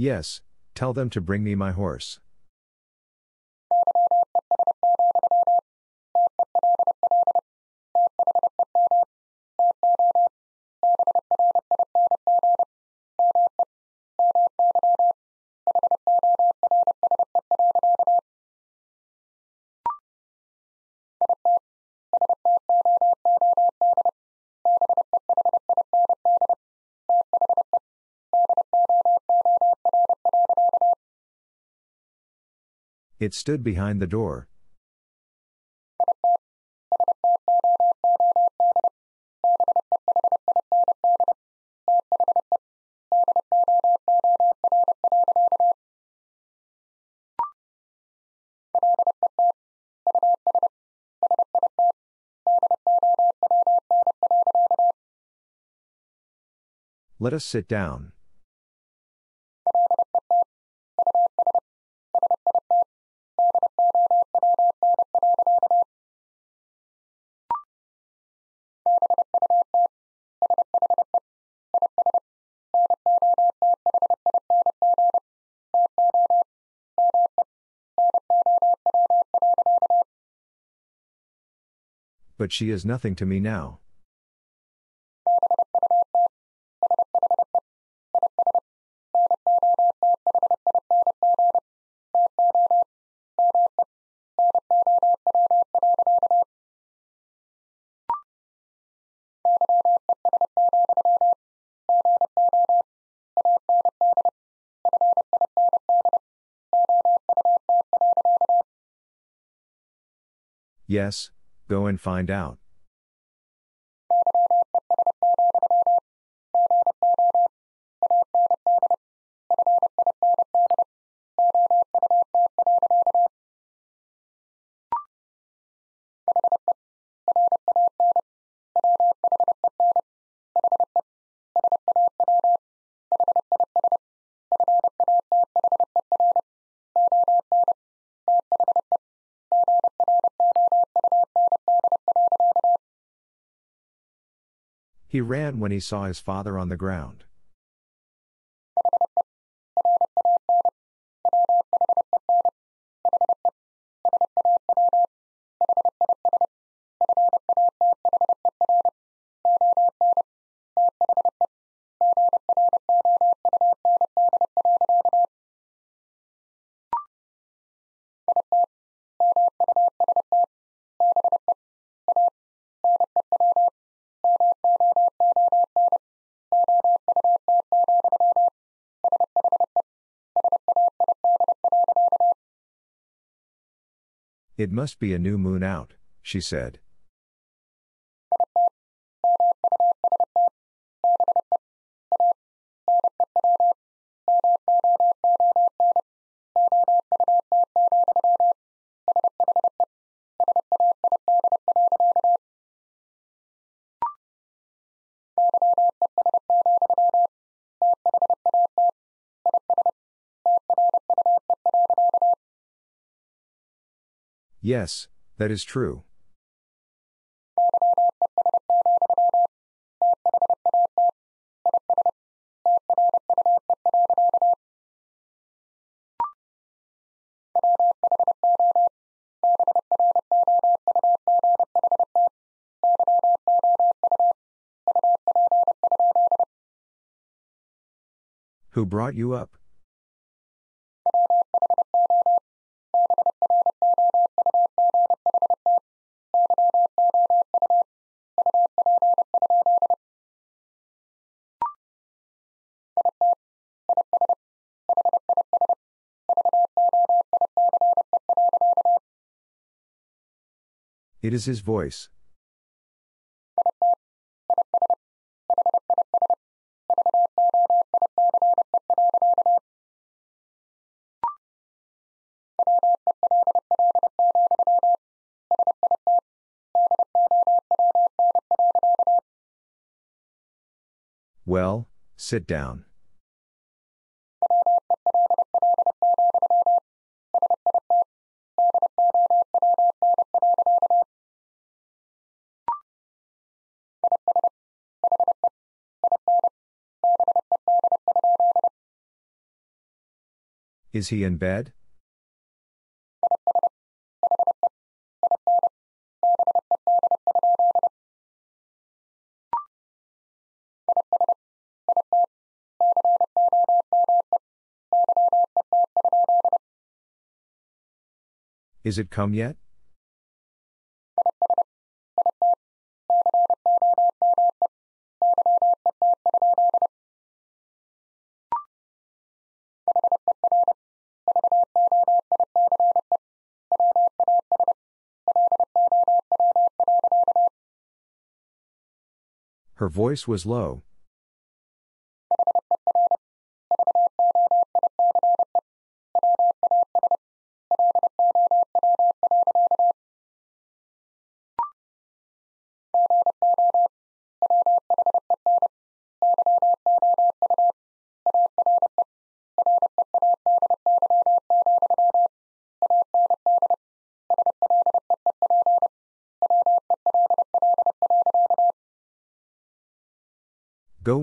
Yes, tell them to bring me my horse. It stood behind the door. Let us sit down. But she is nothing to me now. Yes, go and find out. He ran when he saw his father on the ground. It must be a new moon out, she said. Yes, that is true. Who brought you up? It is his voice. Well, sit down. Is he in bed? Is it come yet? Voice was low.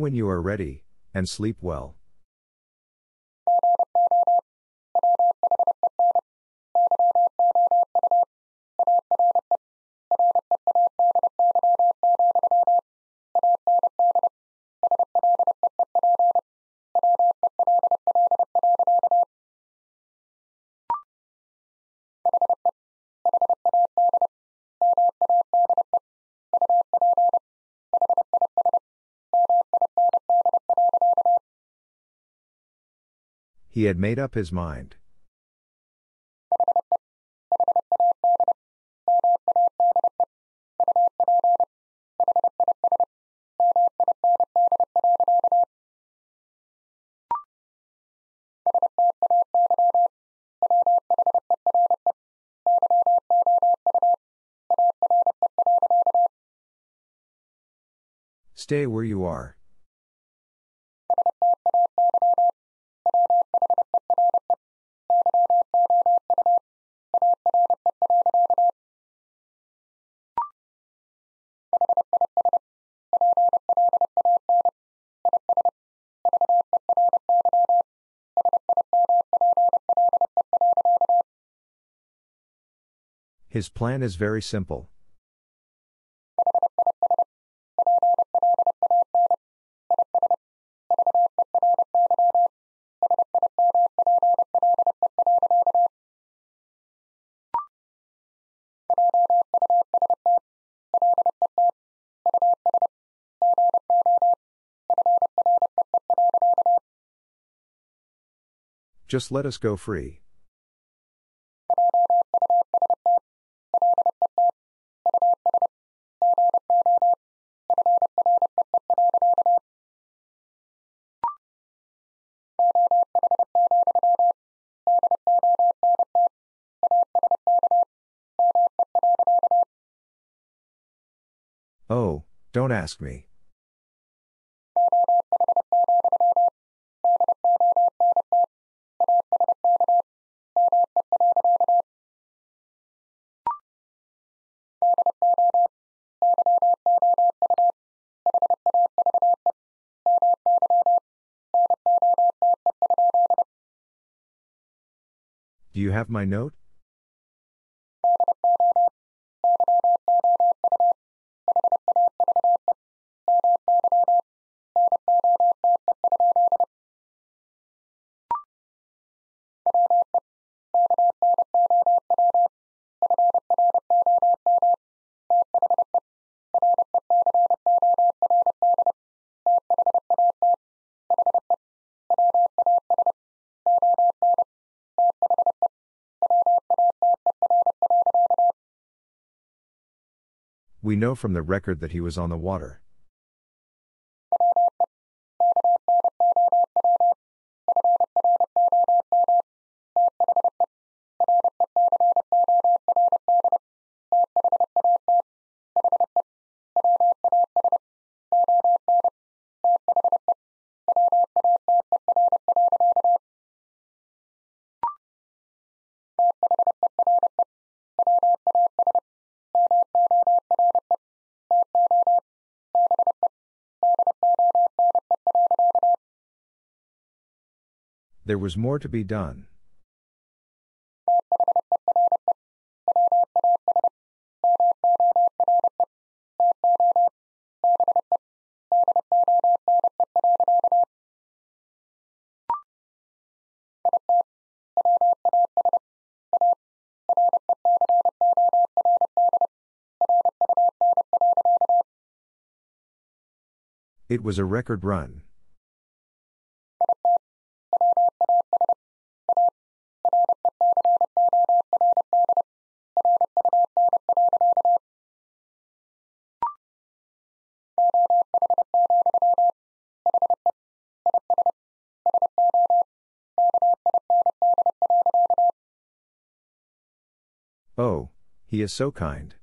When you are ready, and sleep well. He had made up his mind. Stay where you are. His plan is very simple. Just let us go free. Ask me. Do you have my note? We know from the record that he was on the water. There was more to be done. It was a record run. He is so kind.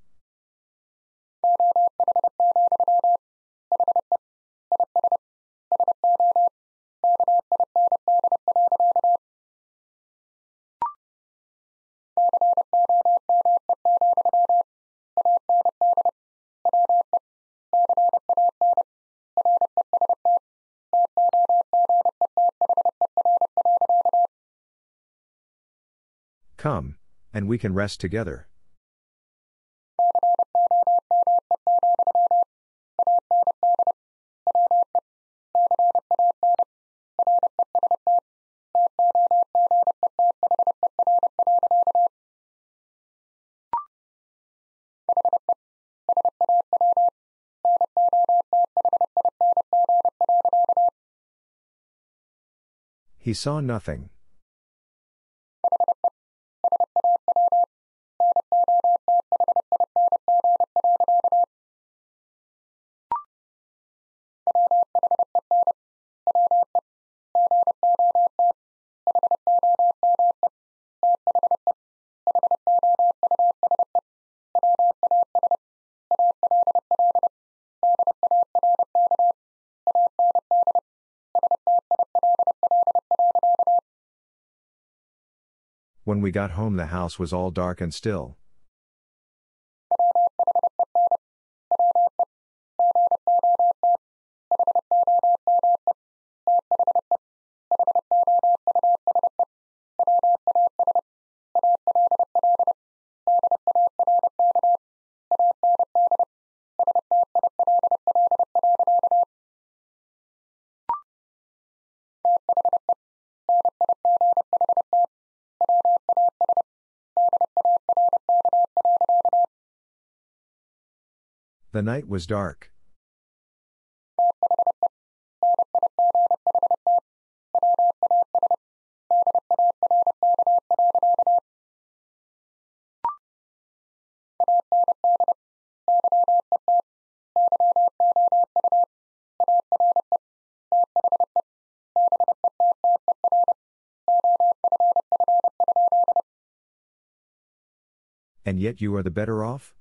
Come, and we can rest together. He saw nothing. When we got home, the house was all dark and still. The night was dark. And yet you are the better off?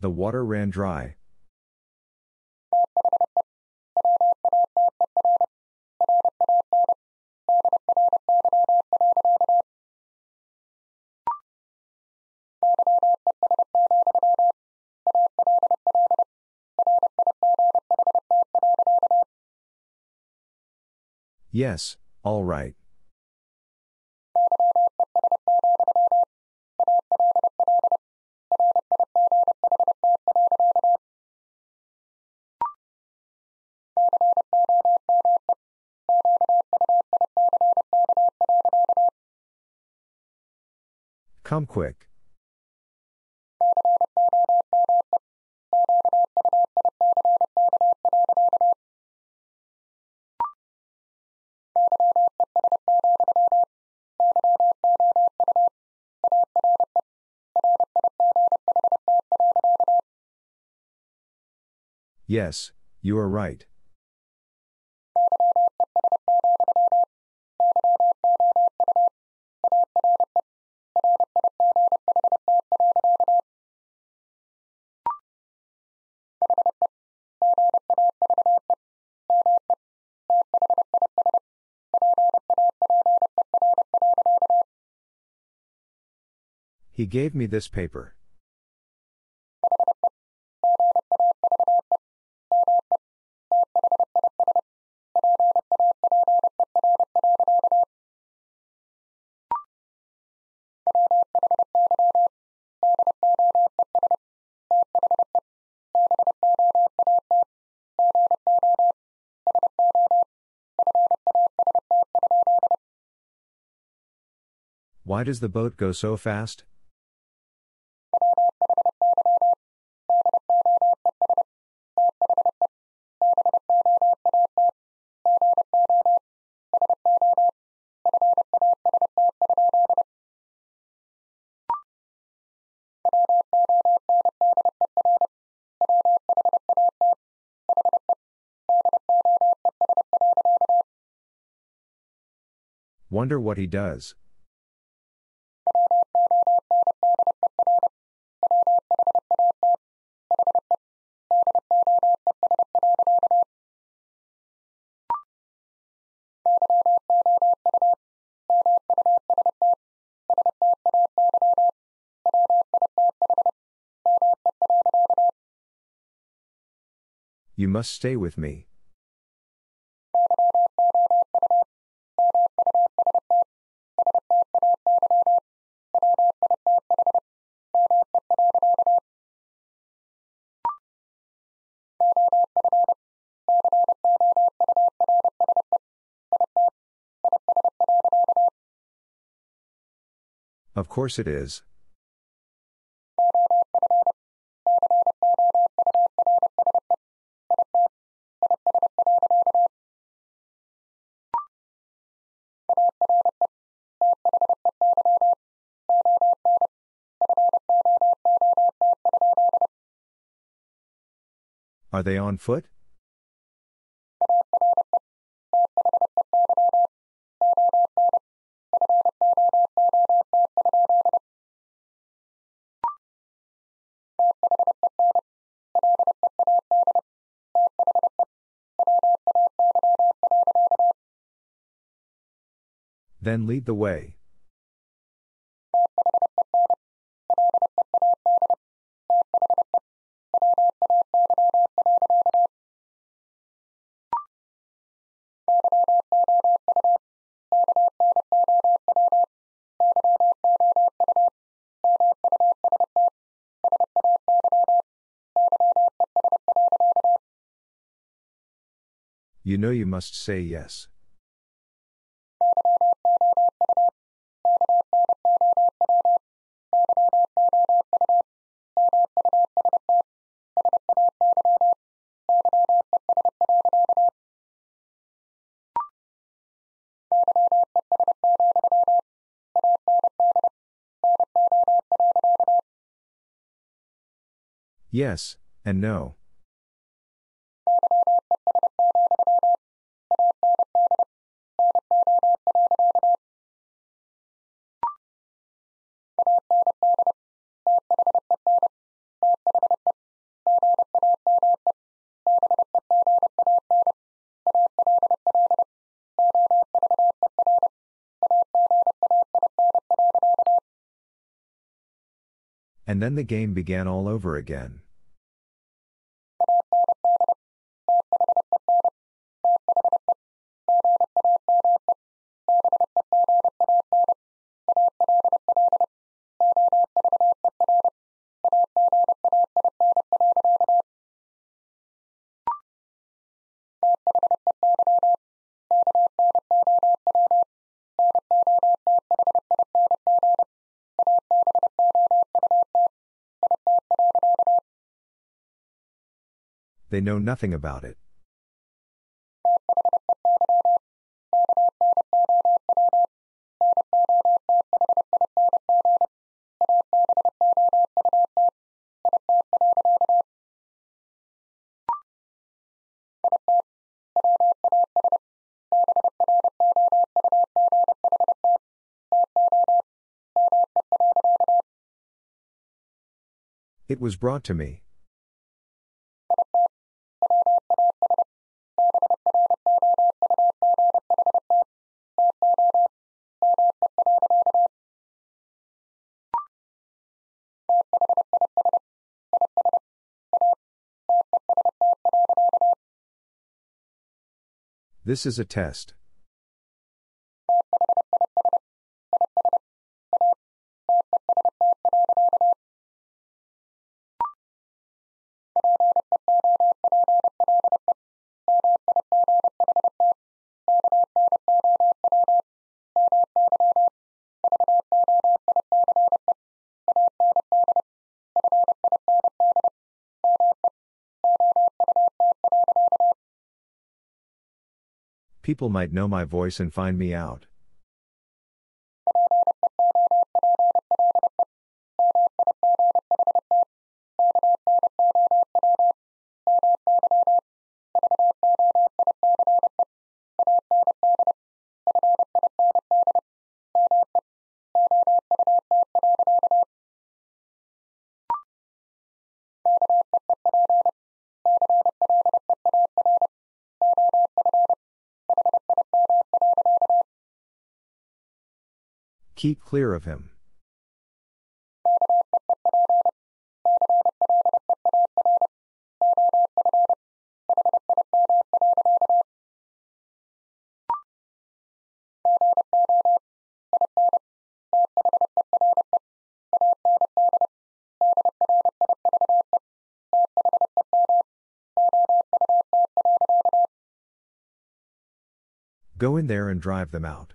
The water ran dry. Yes, all right. Come quick. Yes, you are right. He gave me this paper. Why does the boat go so fast? Wonder what he does. You must stay with me. Of course it is. Are they on foot? Then lead the way. You know you must say yes. Yes, and no. And then the game began all over again. They know nothing about it. It was brought to me. This is a test. People might know my voice and find me out. Keep clear of him. Go in there and drive them out.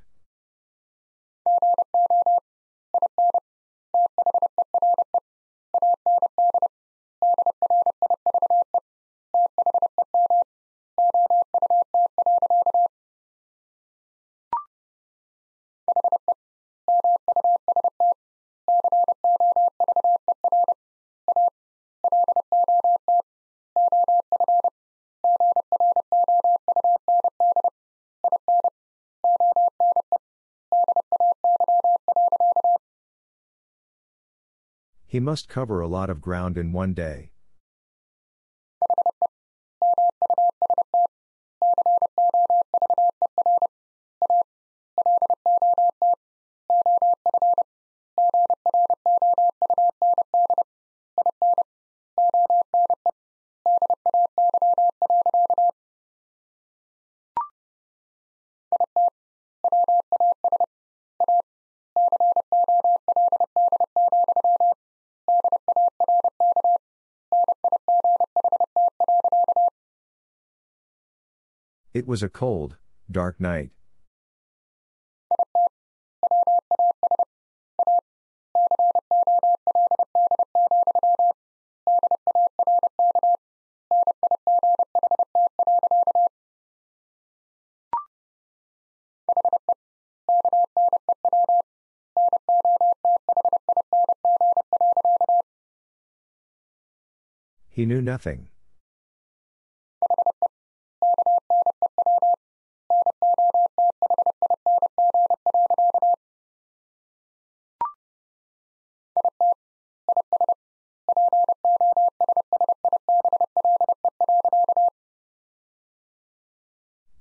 He must cover a lot of ground in one day. It was a cold, dark night. He knew nothing.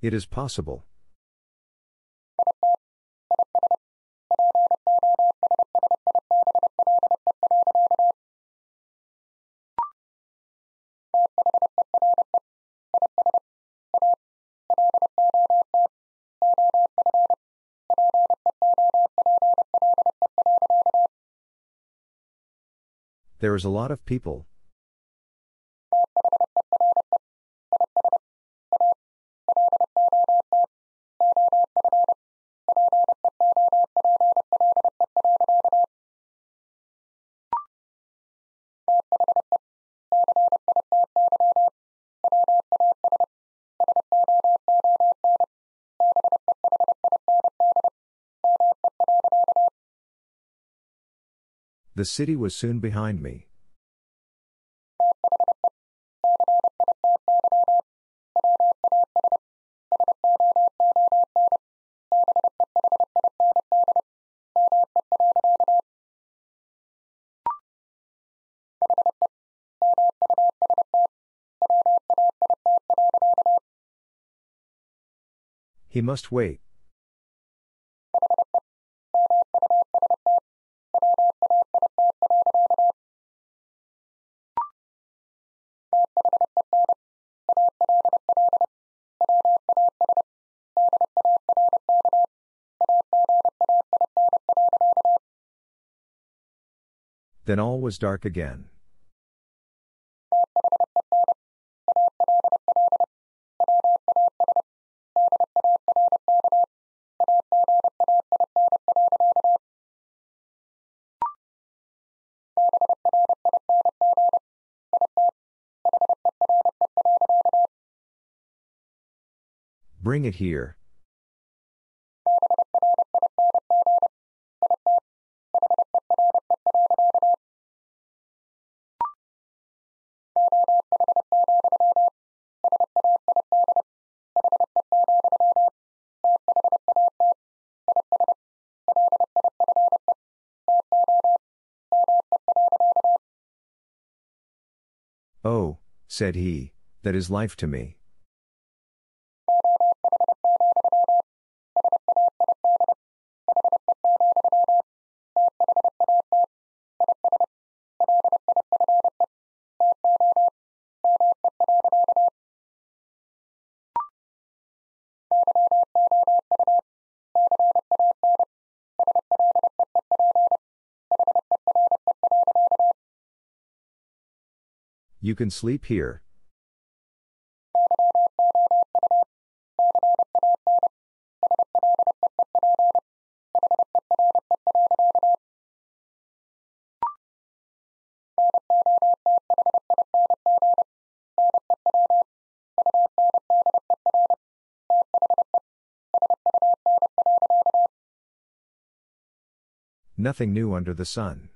It is possible. There is a lot of people. The city was soon behind me. He must wait. Then all was dark again. Bring it here, said he, that is life to me. You can sleep here. Nothing new under the sun.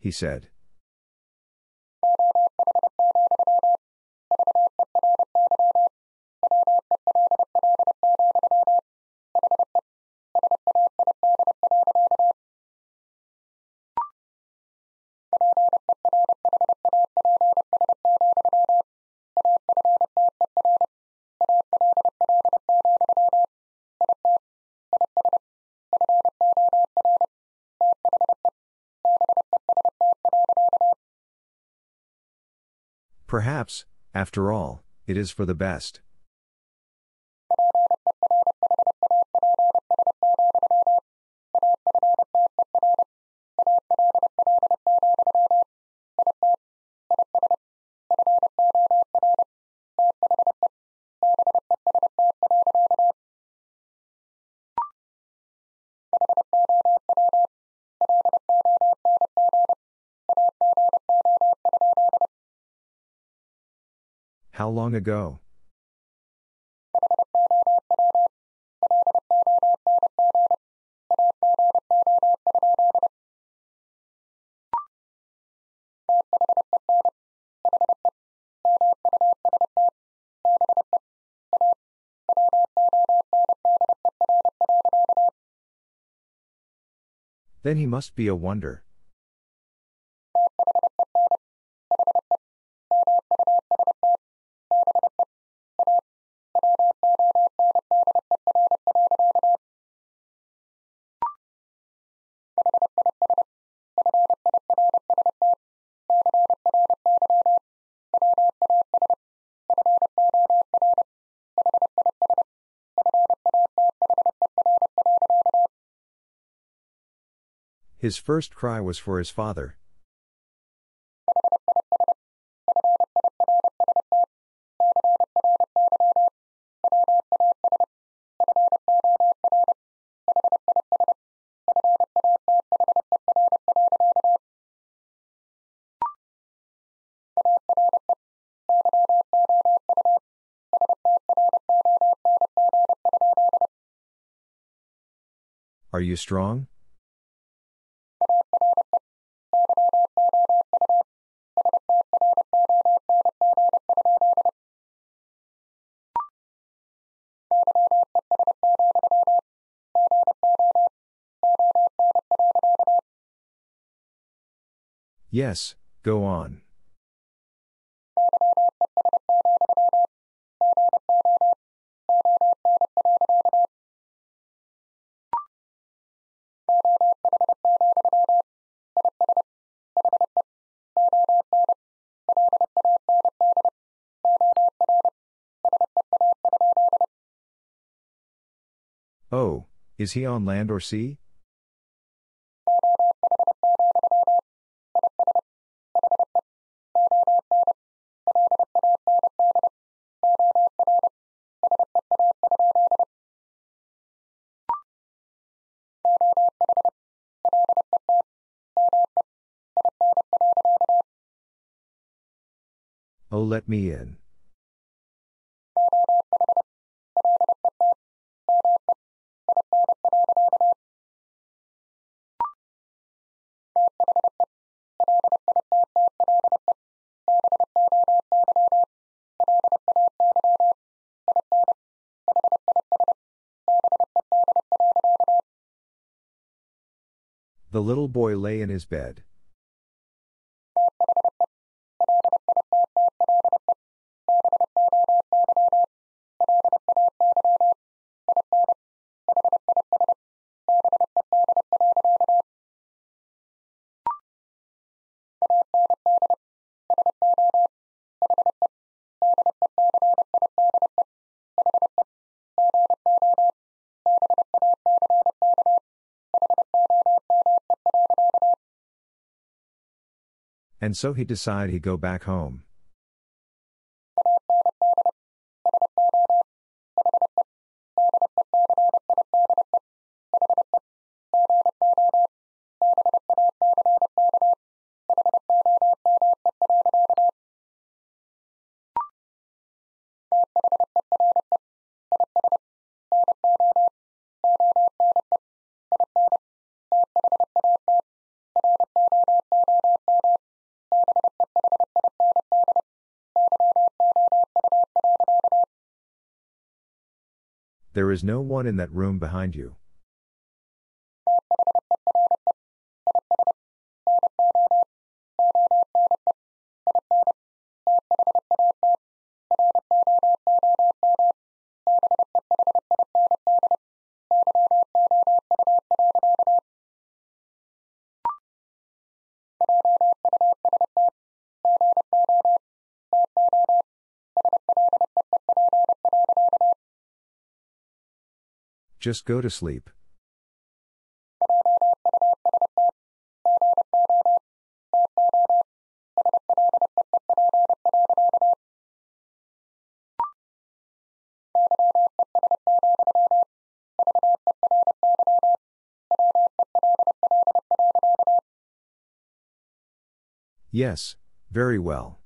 He said. After all, it is for the best. Long ago? Then he must be a wonder. His first cry was for his father. Are you strong? Yes, go on. Oh, Is he on land or sea? Let me in. The little boy lay in his bed. And so he decide he'd go back home. There is no one in that room behind you. Just go to sleep. Yes, very well.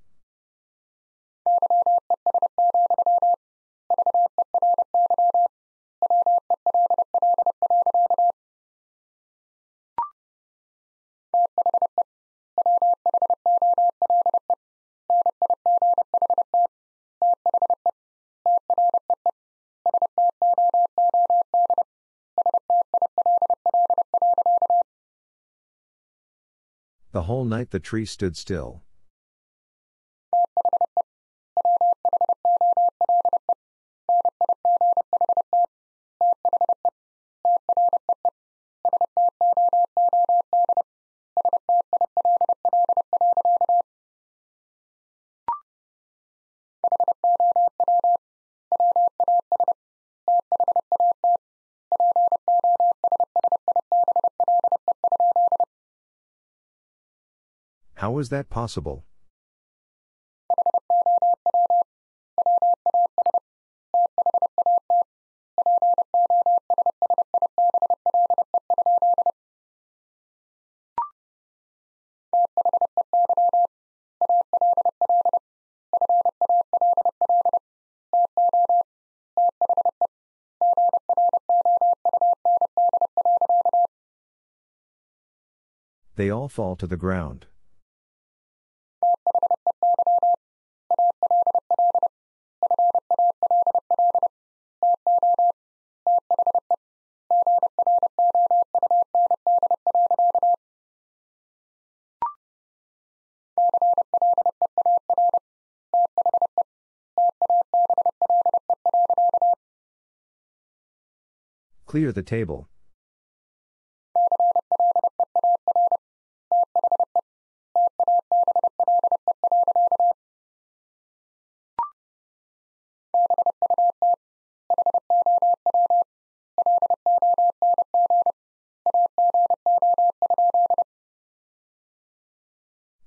Whole night the tree stood still. Was that possible? They all fall to the ground. Clear the table.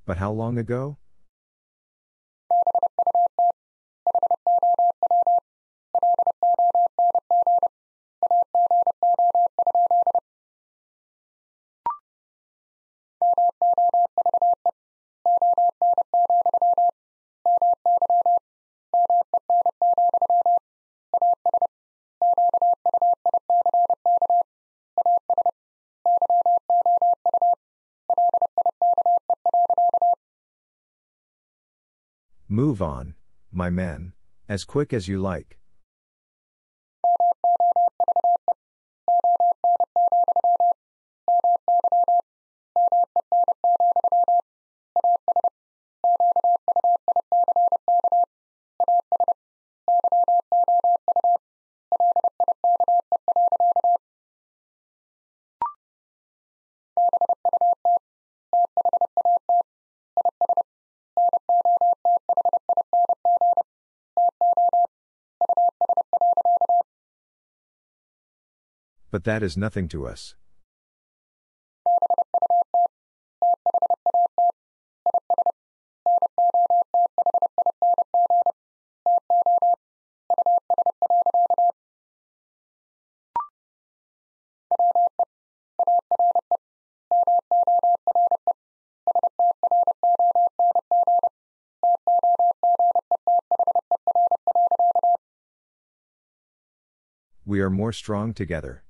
But how long ago? Move on, my men, as quick as you like. But that is nothing to us. We are more strong together.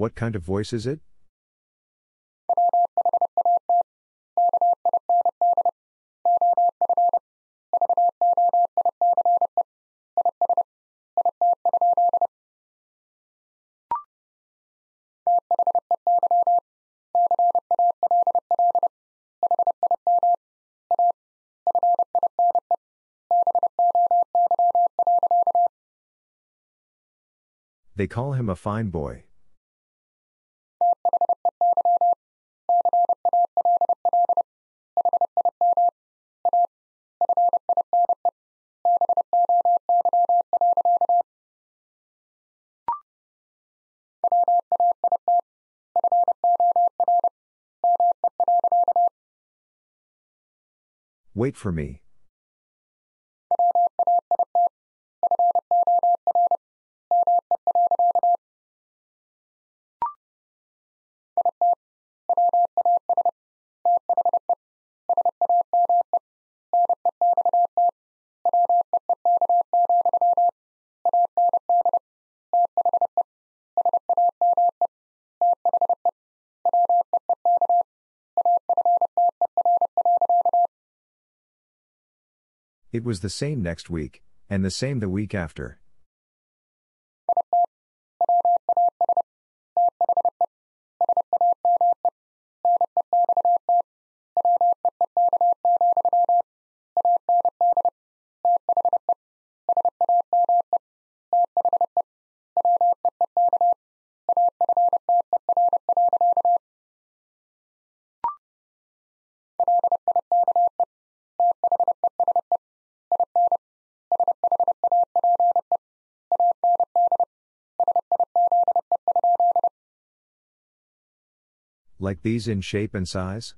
What kind of voice is it? They call him a fine boy. Wait for me. It was the same next week, and the same the week after. Like these in shape and size?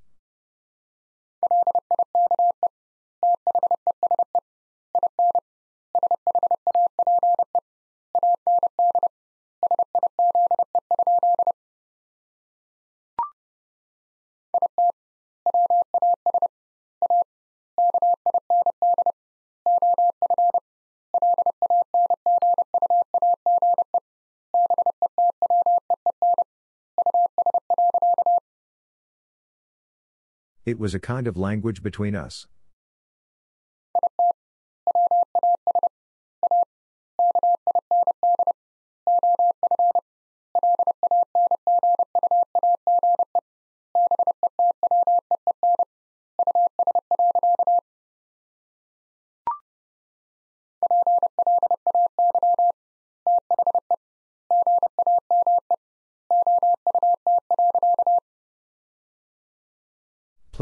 It was a kind of language between us.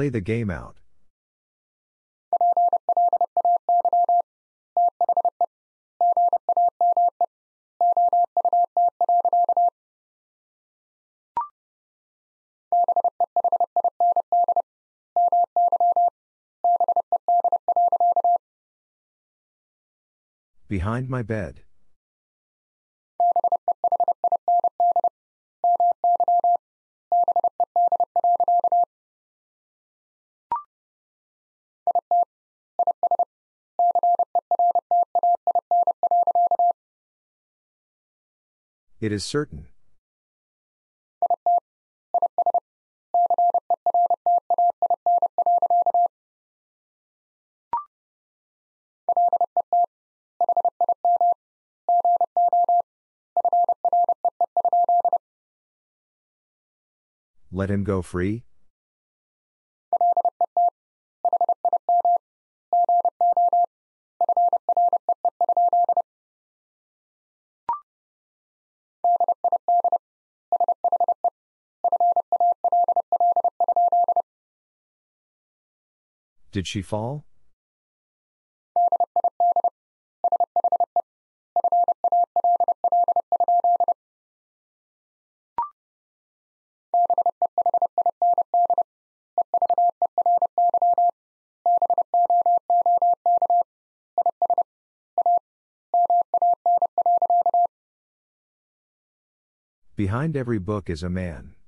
Play the game out. Behind my bed. It is certain. Let him go free? Did she fall? Behind every book is a man.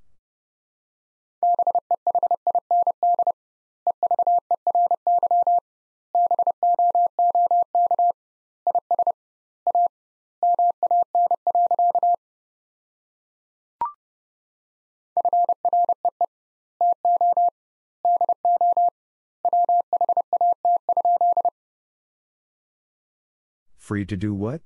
Free to do what?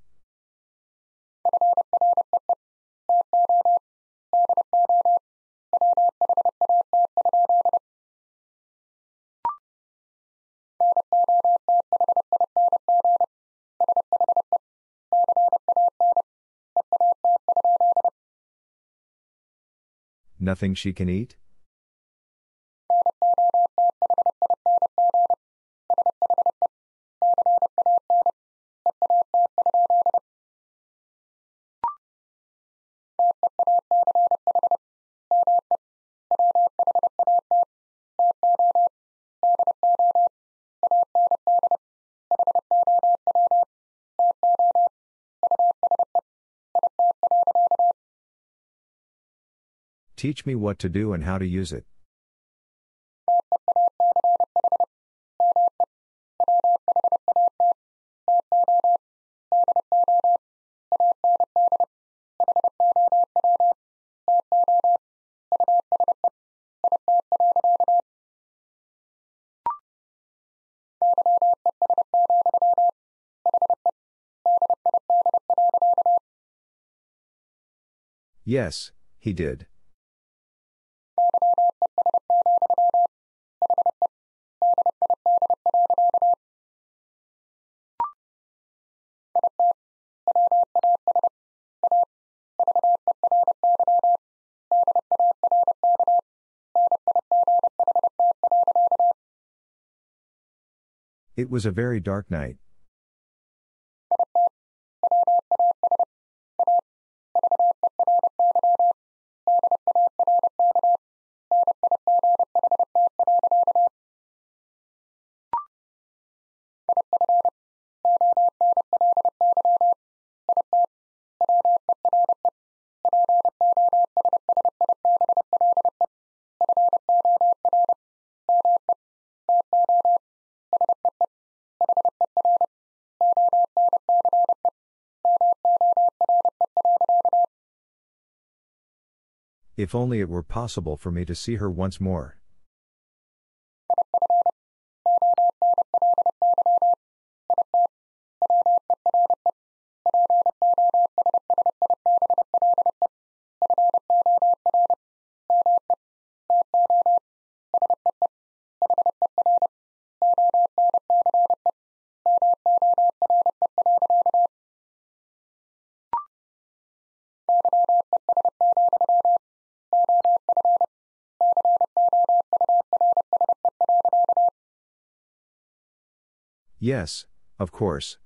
Nothing she can eat? Teach me what to do and how to use it. Yes, he did. It was a very dark night. If only it were possible for me to see her once more. Yes, of course.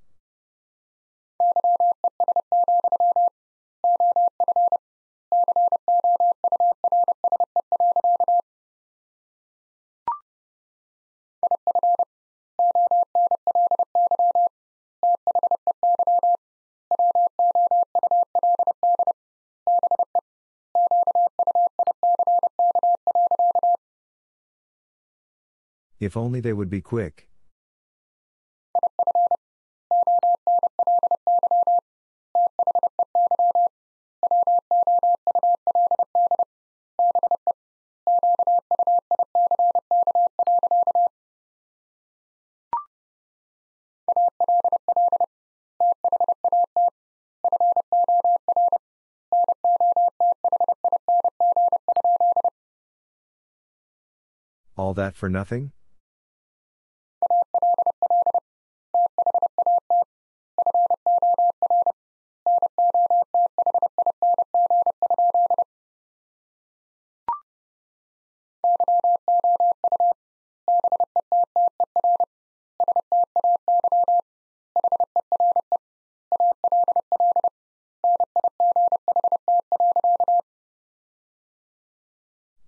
If only they would be quick. All that for nothing?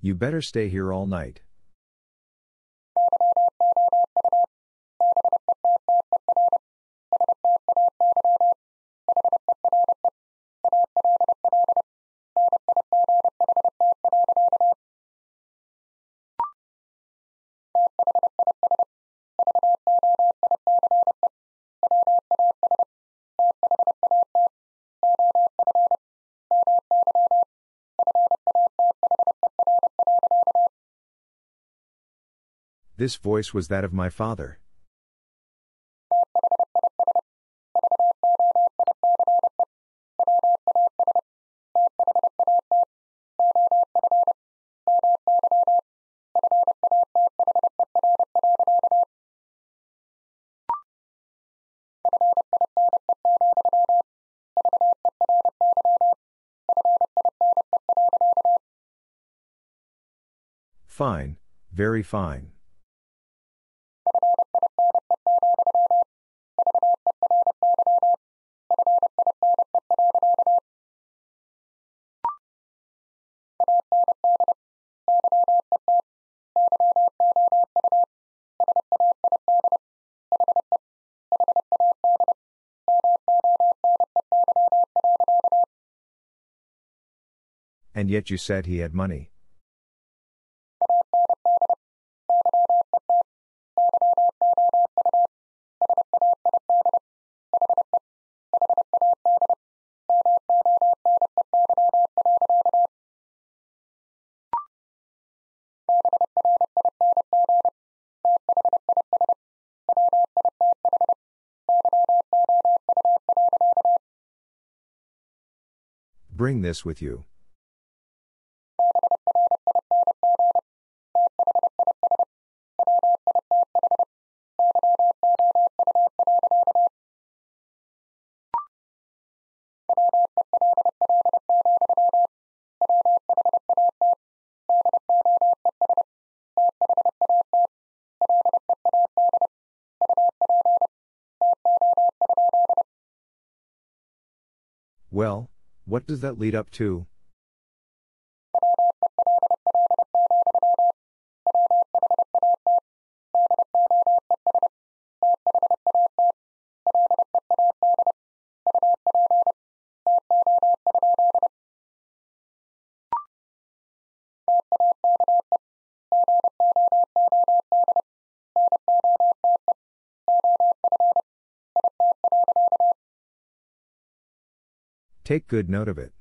You better stay here all night. This voice was that of my father. Fine, very fine. And yet you said he had money. Bring this with you. What does that lead up to? Take good note of it.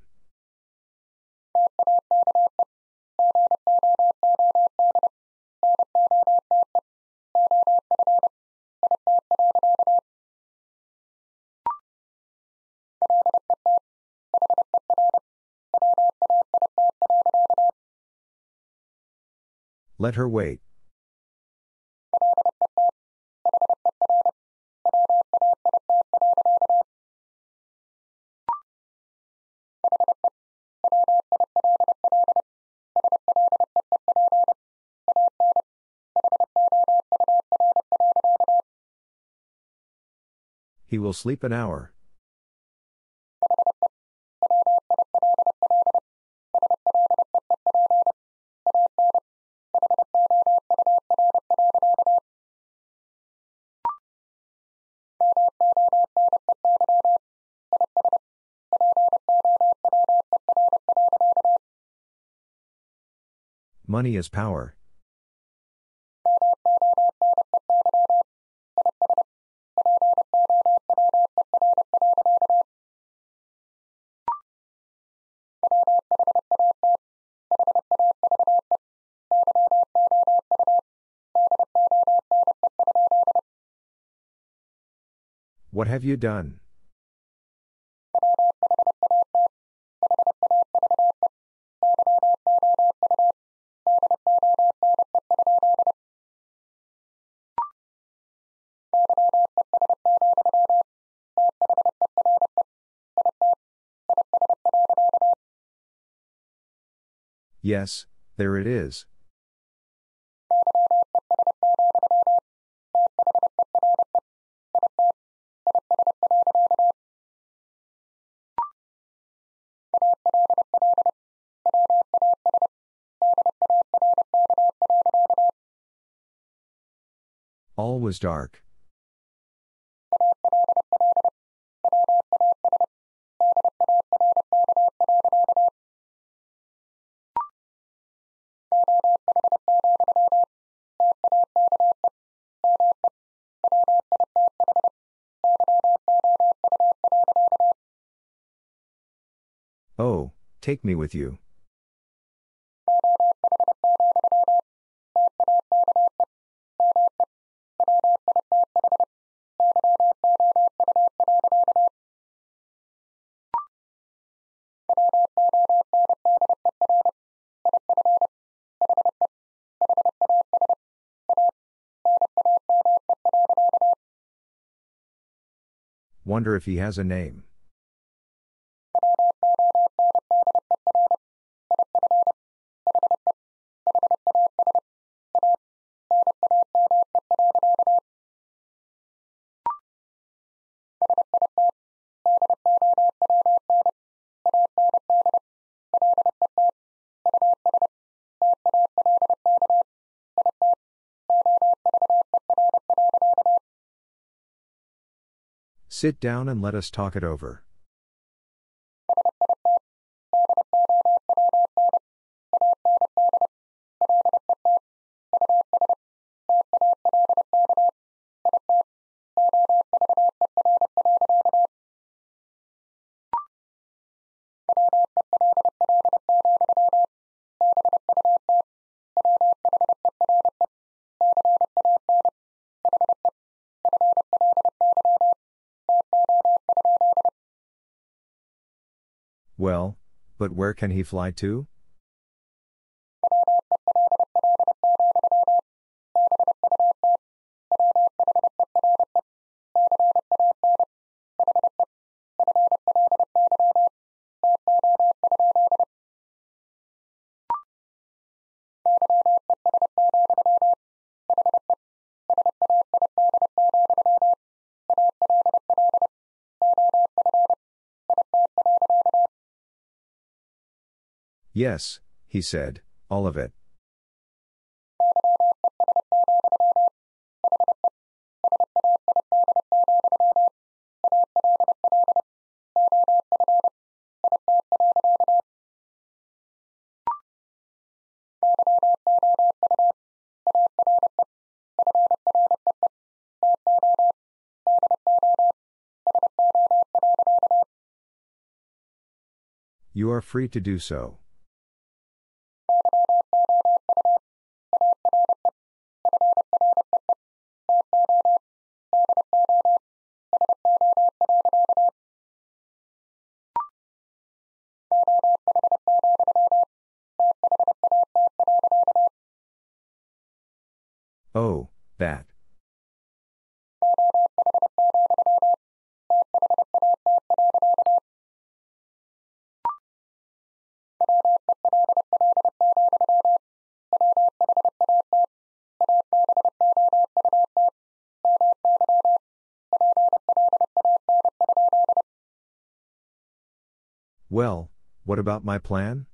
Let her wait. He will sleep an hour. Money is power. What have you done? Yes, there it is. Was dark. Oh, take me with you. Wonder if he has a name. Sit down and let us talk it over. But where can he fly to? Yes, he said, all of it. You are free to do so. About my plan?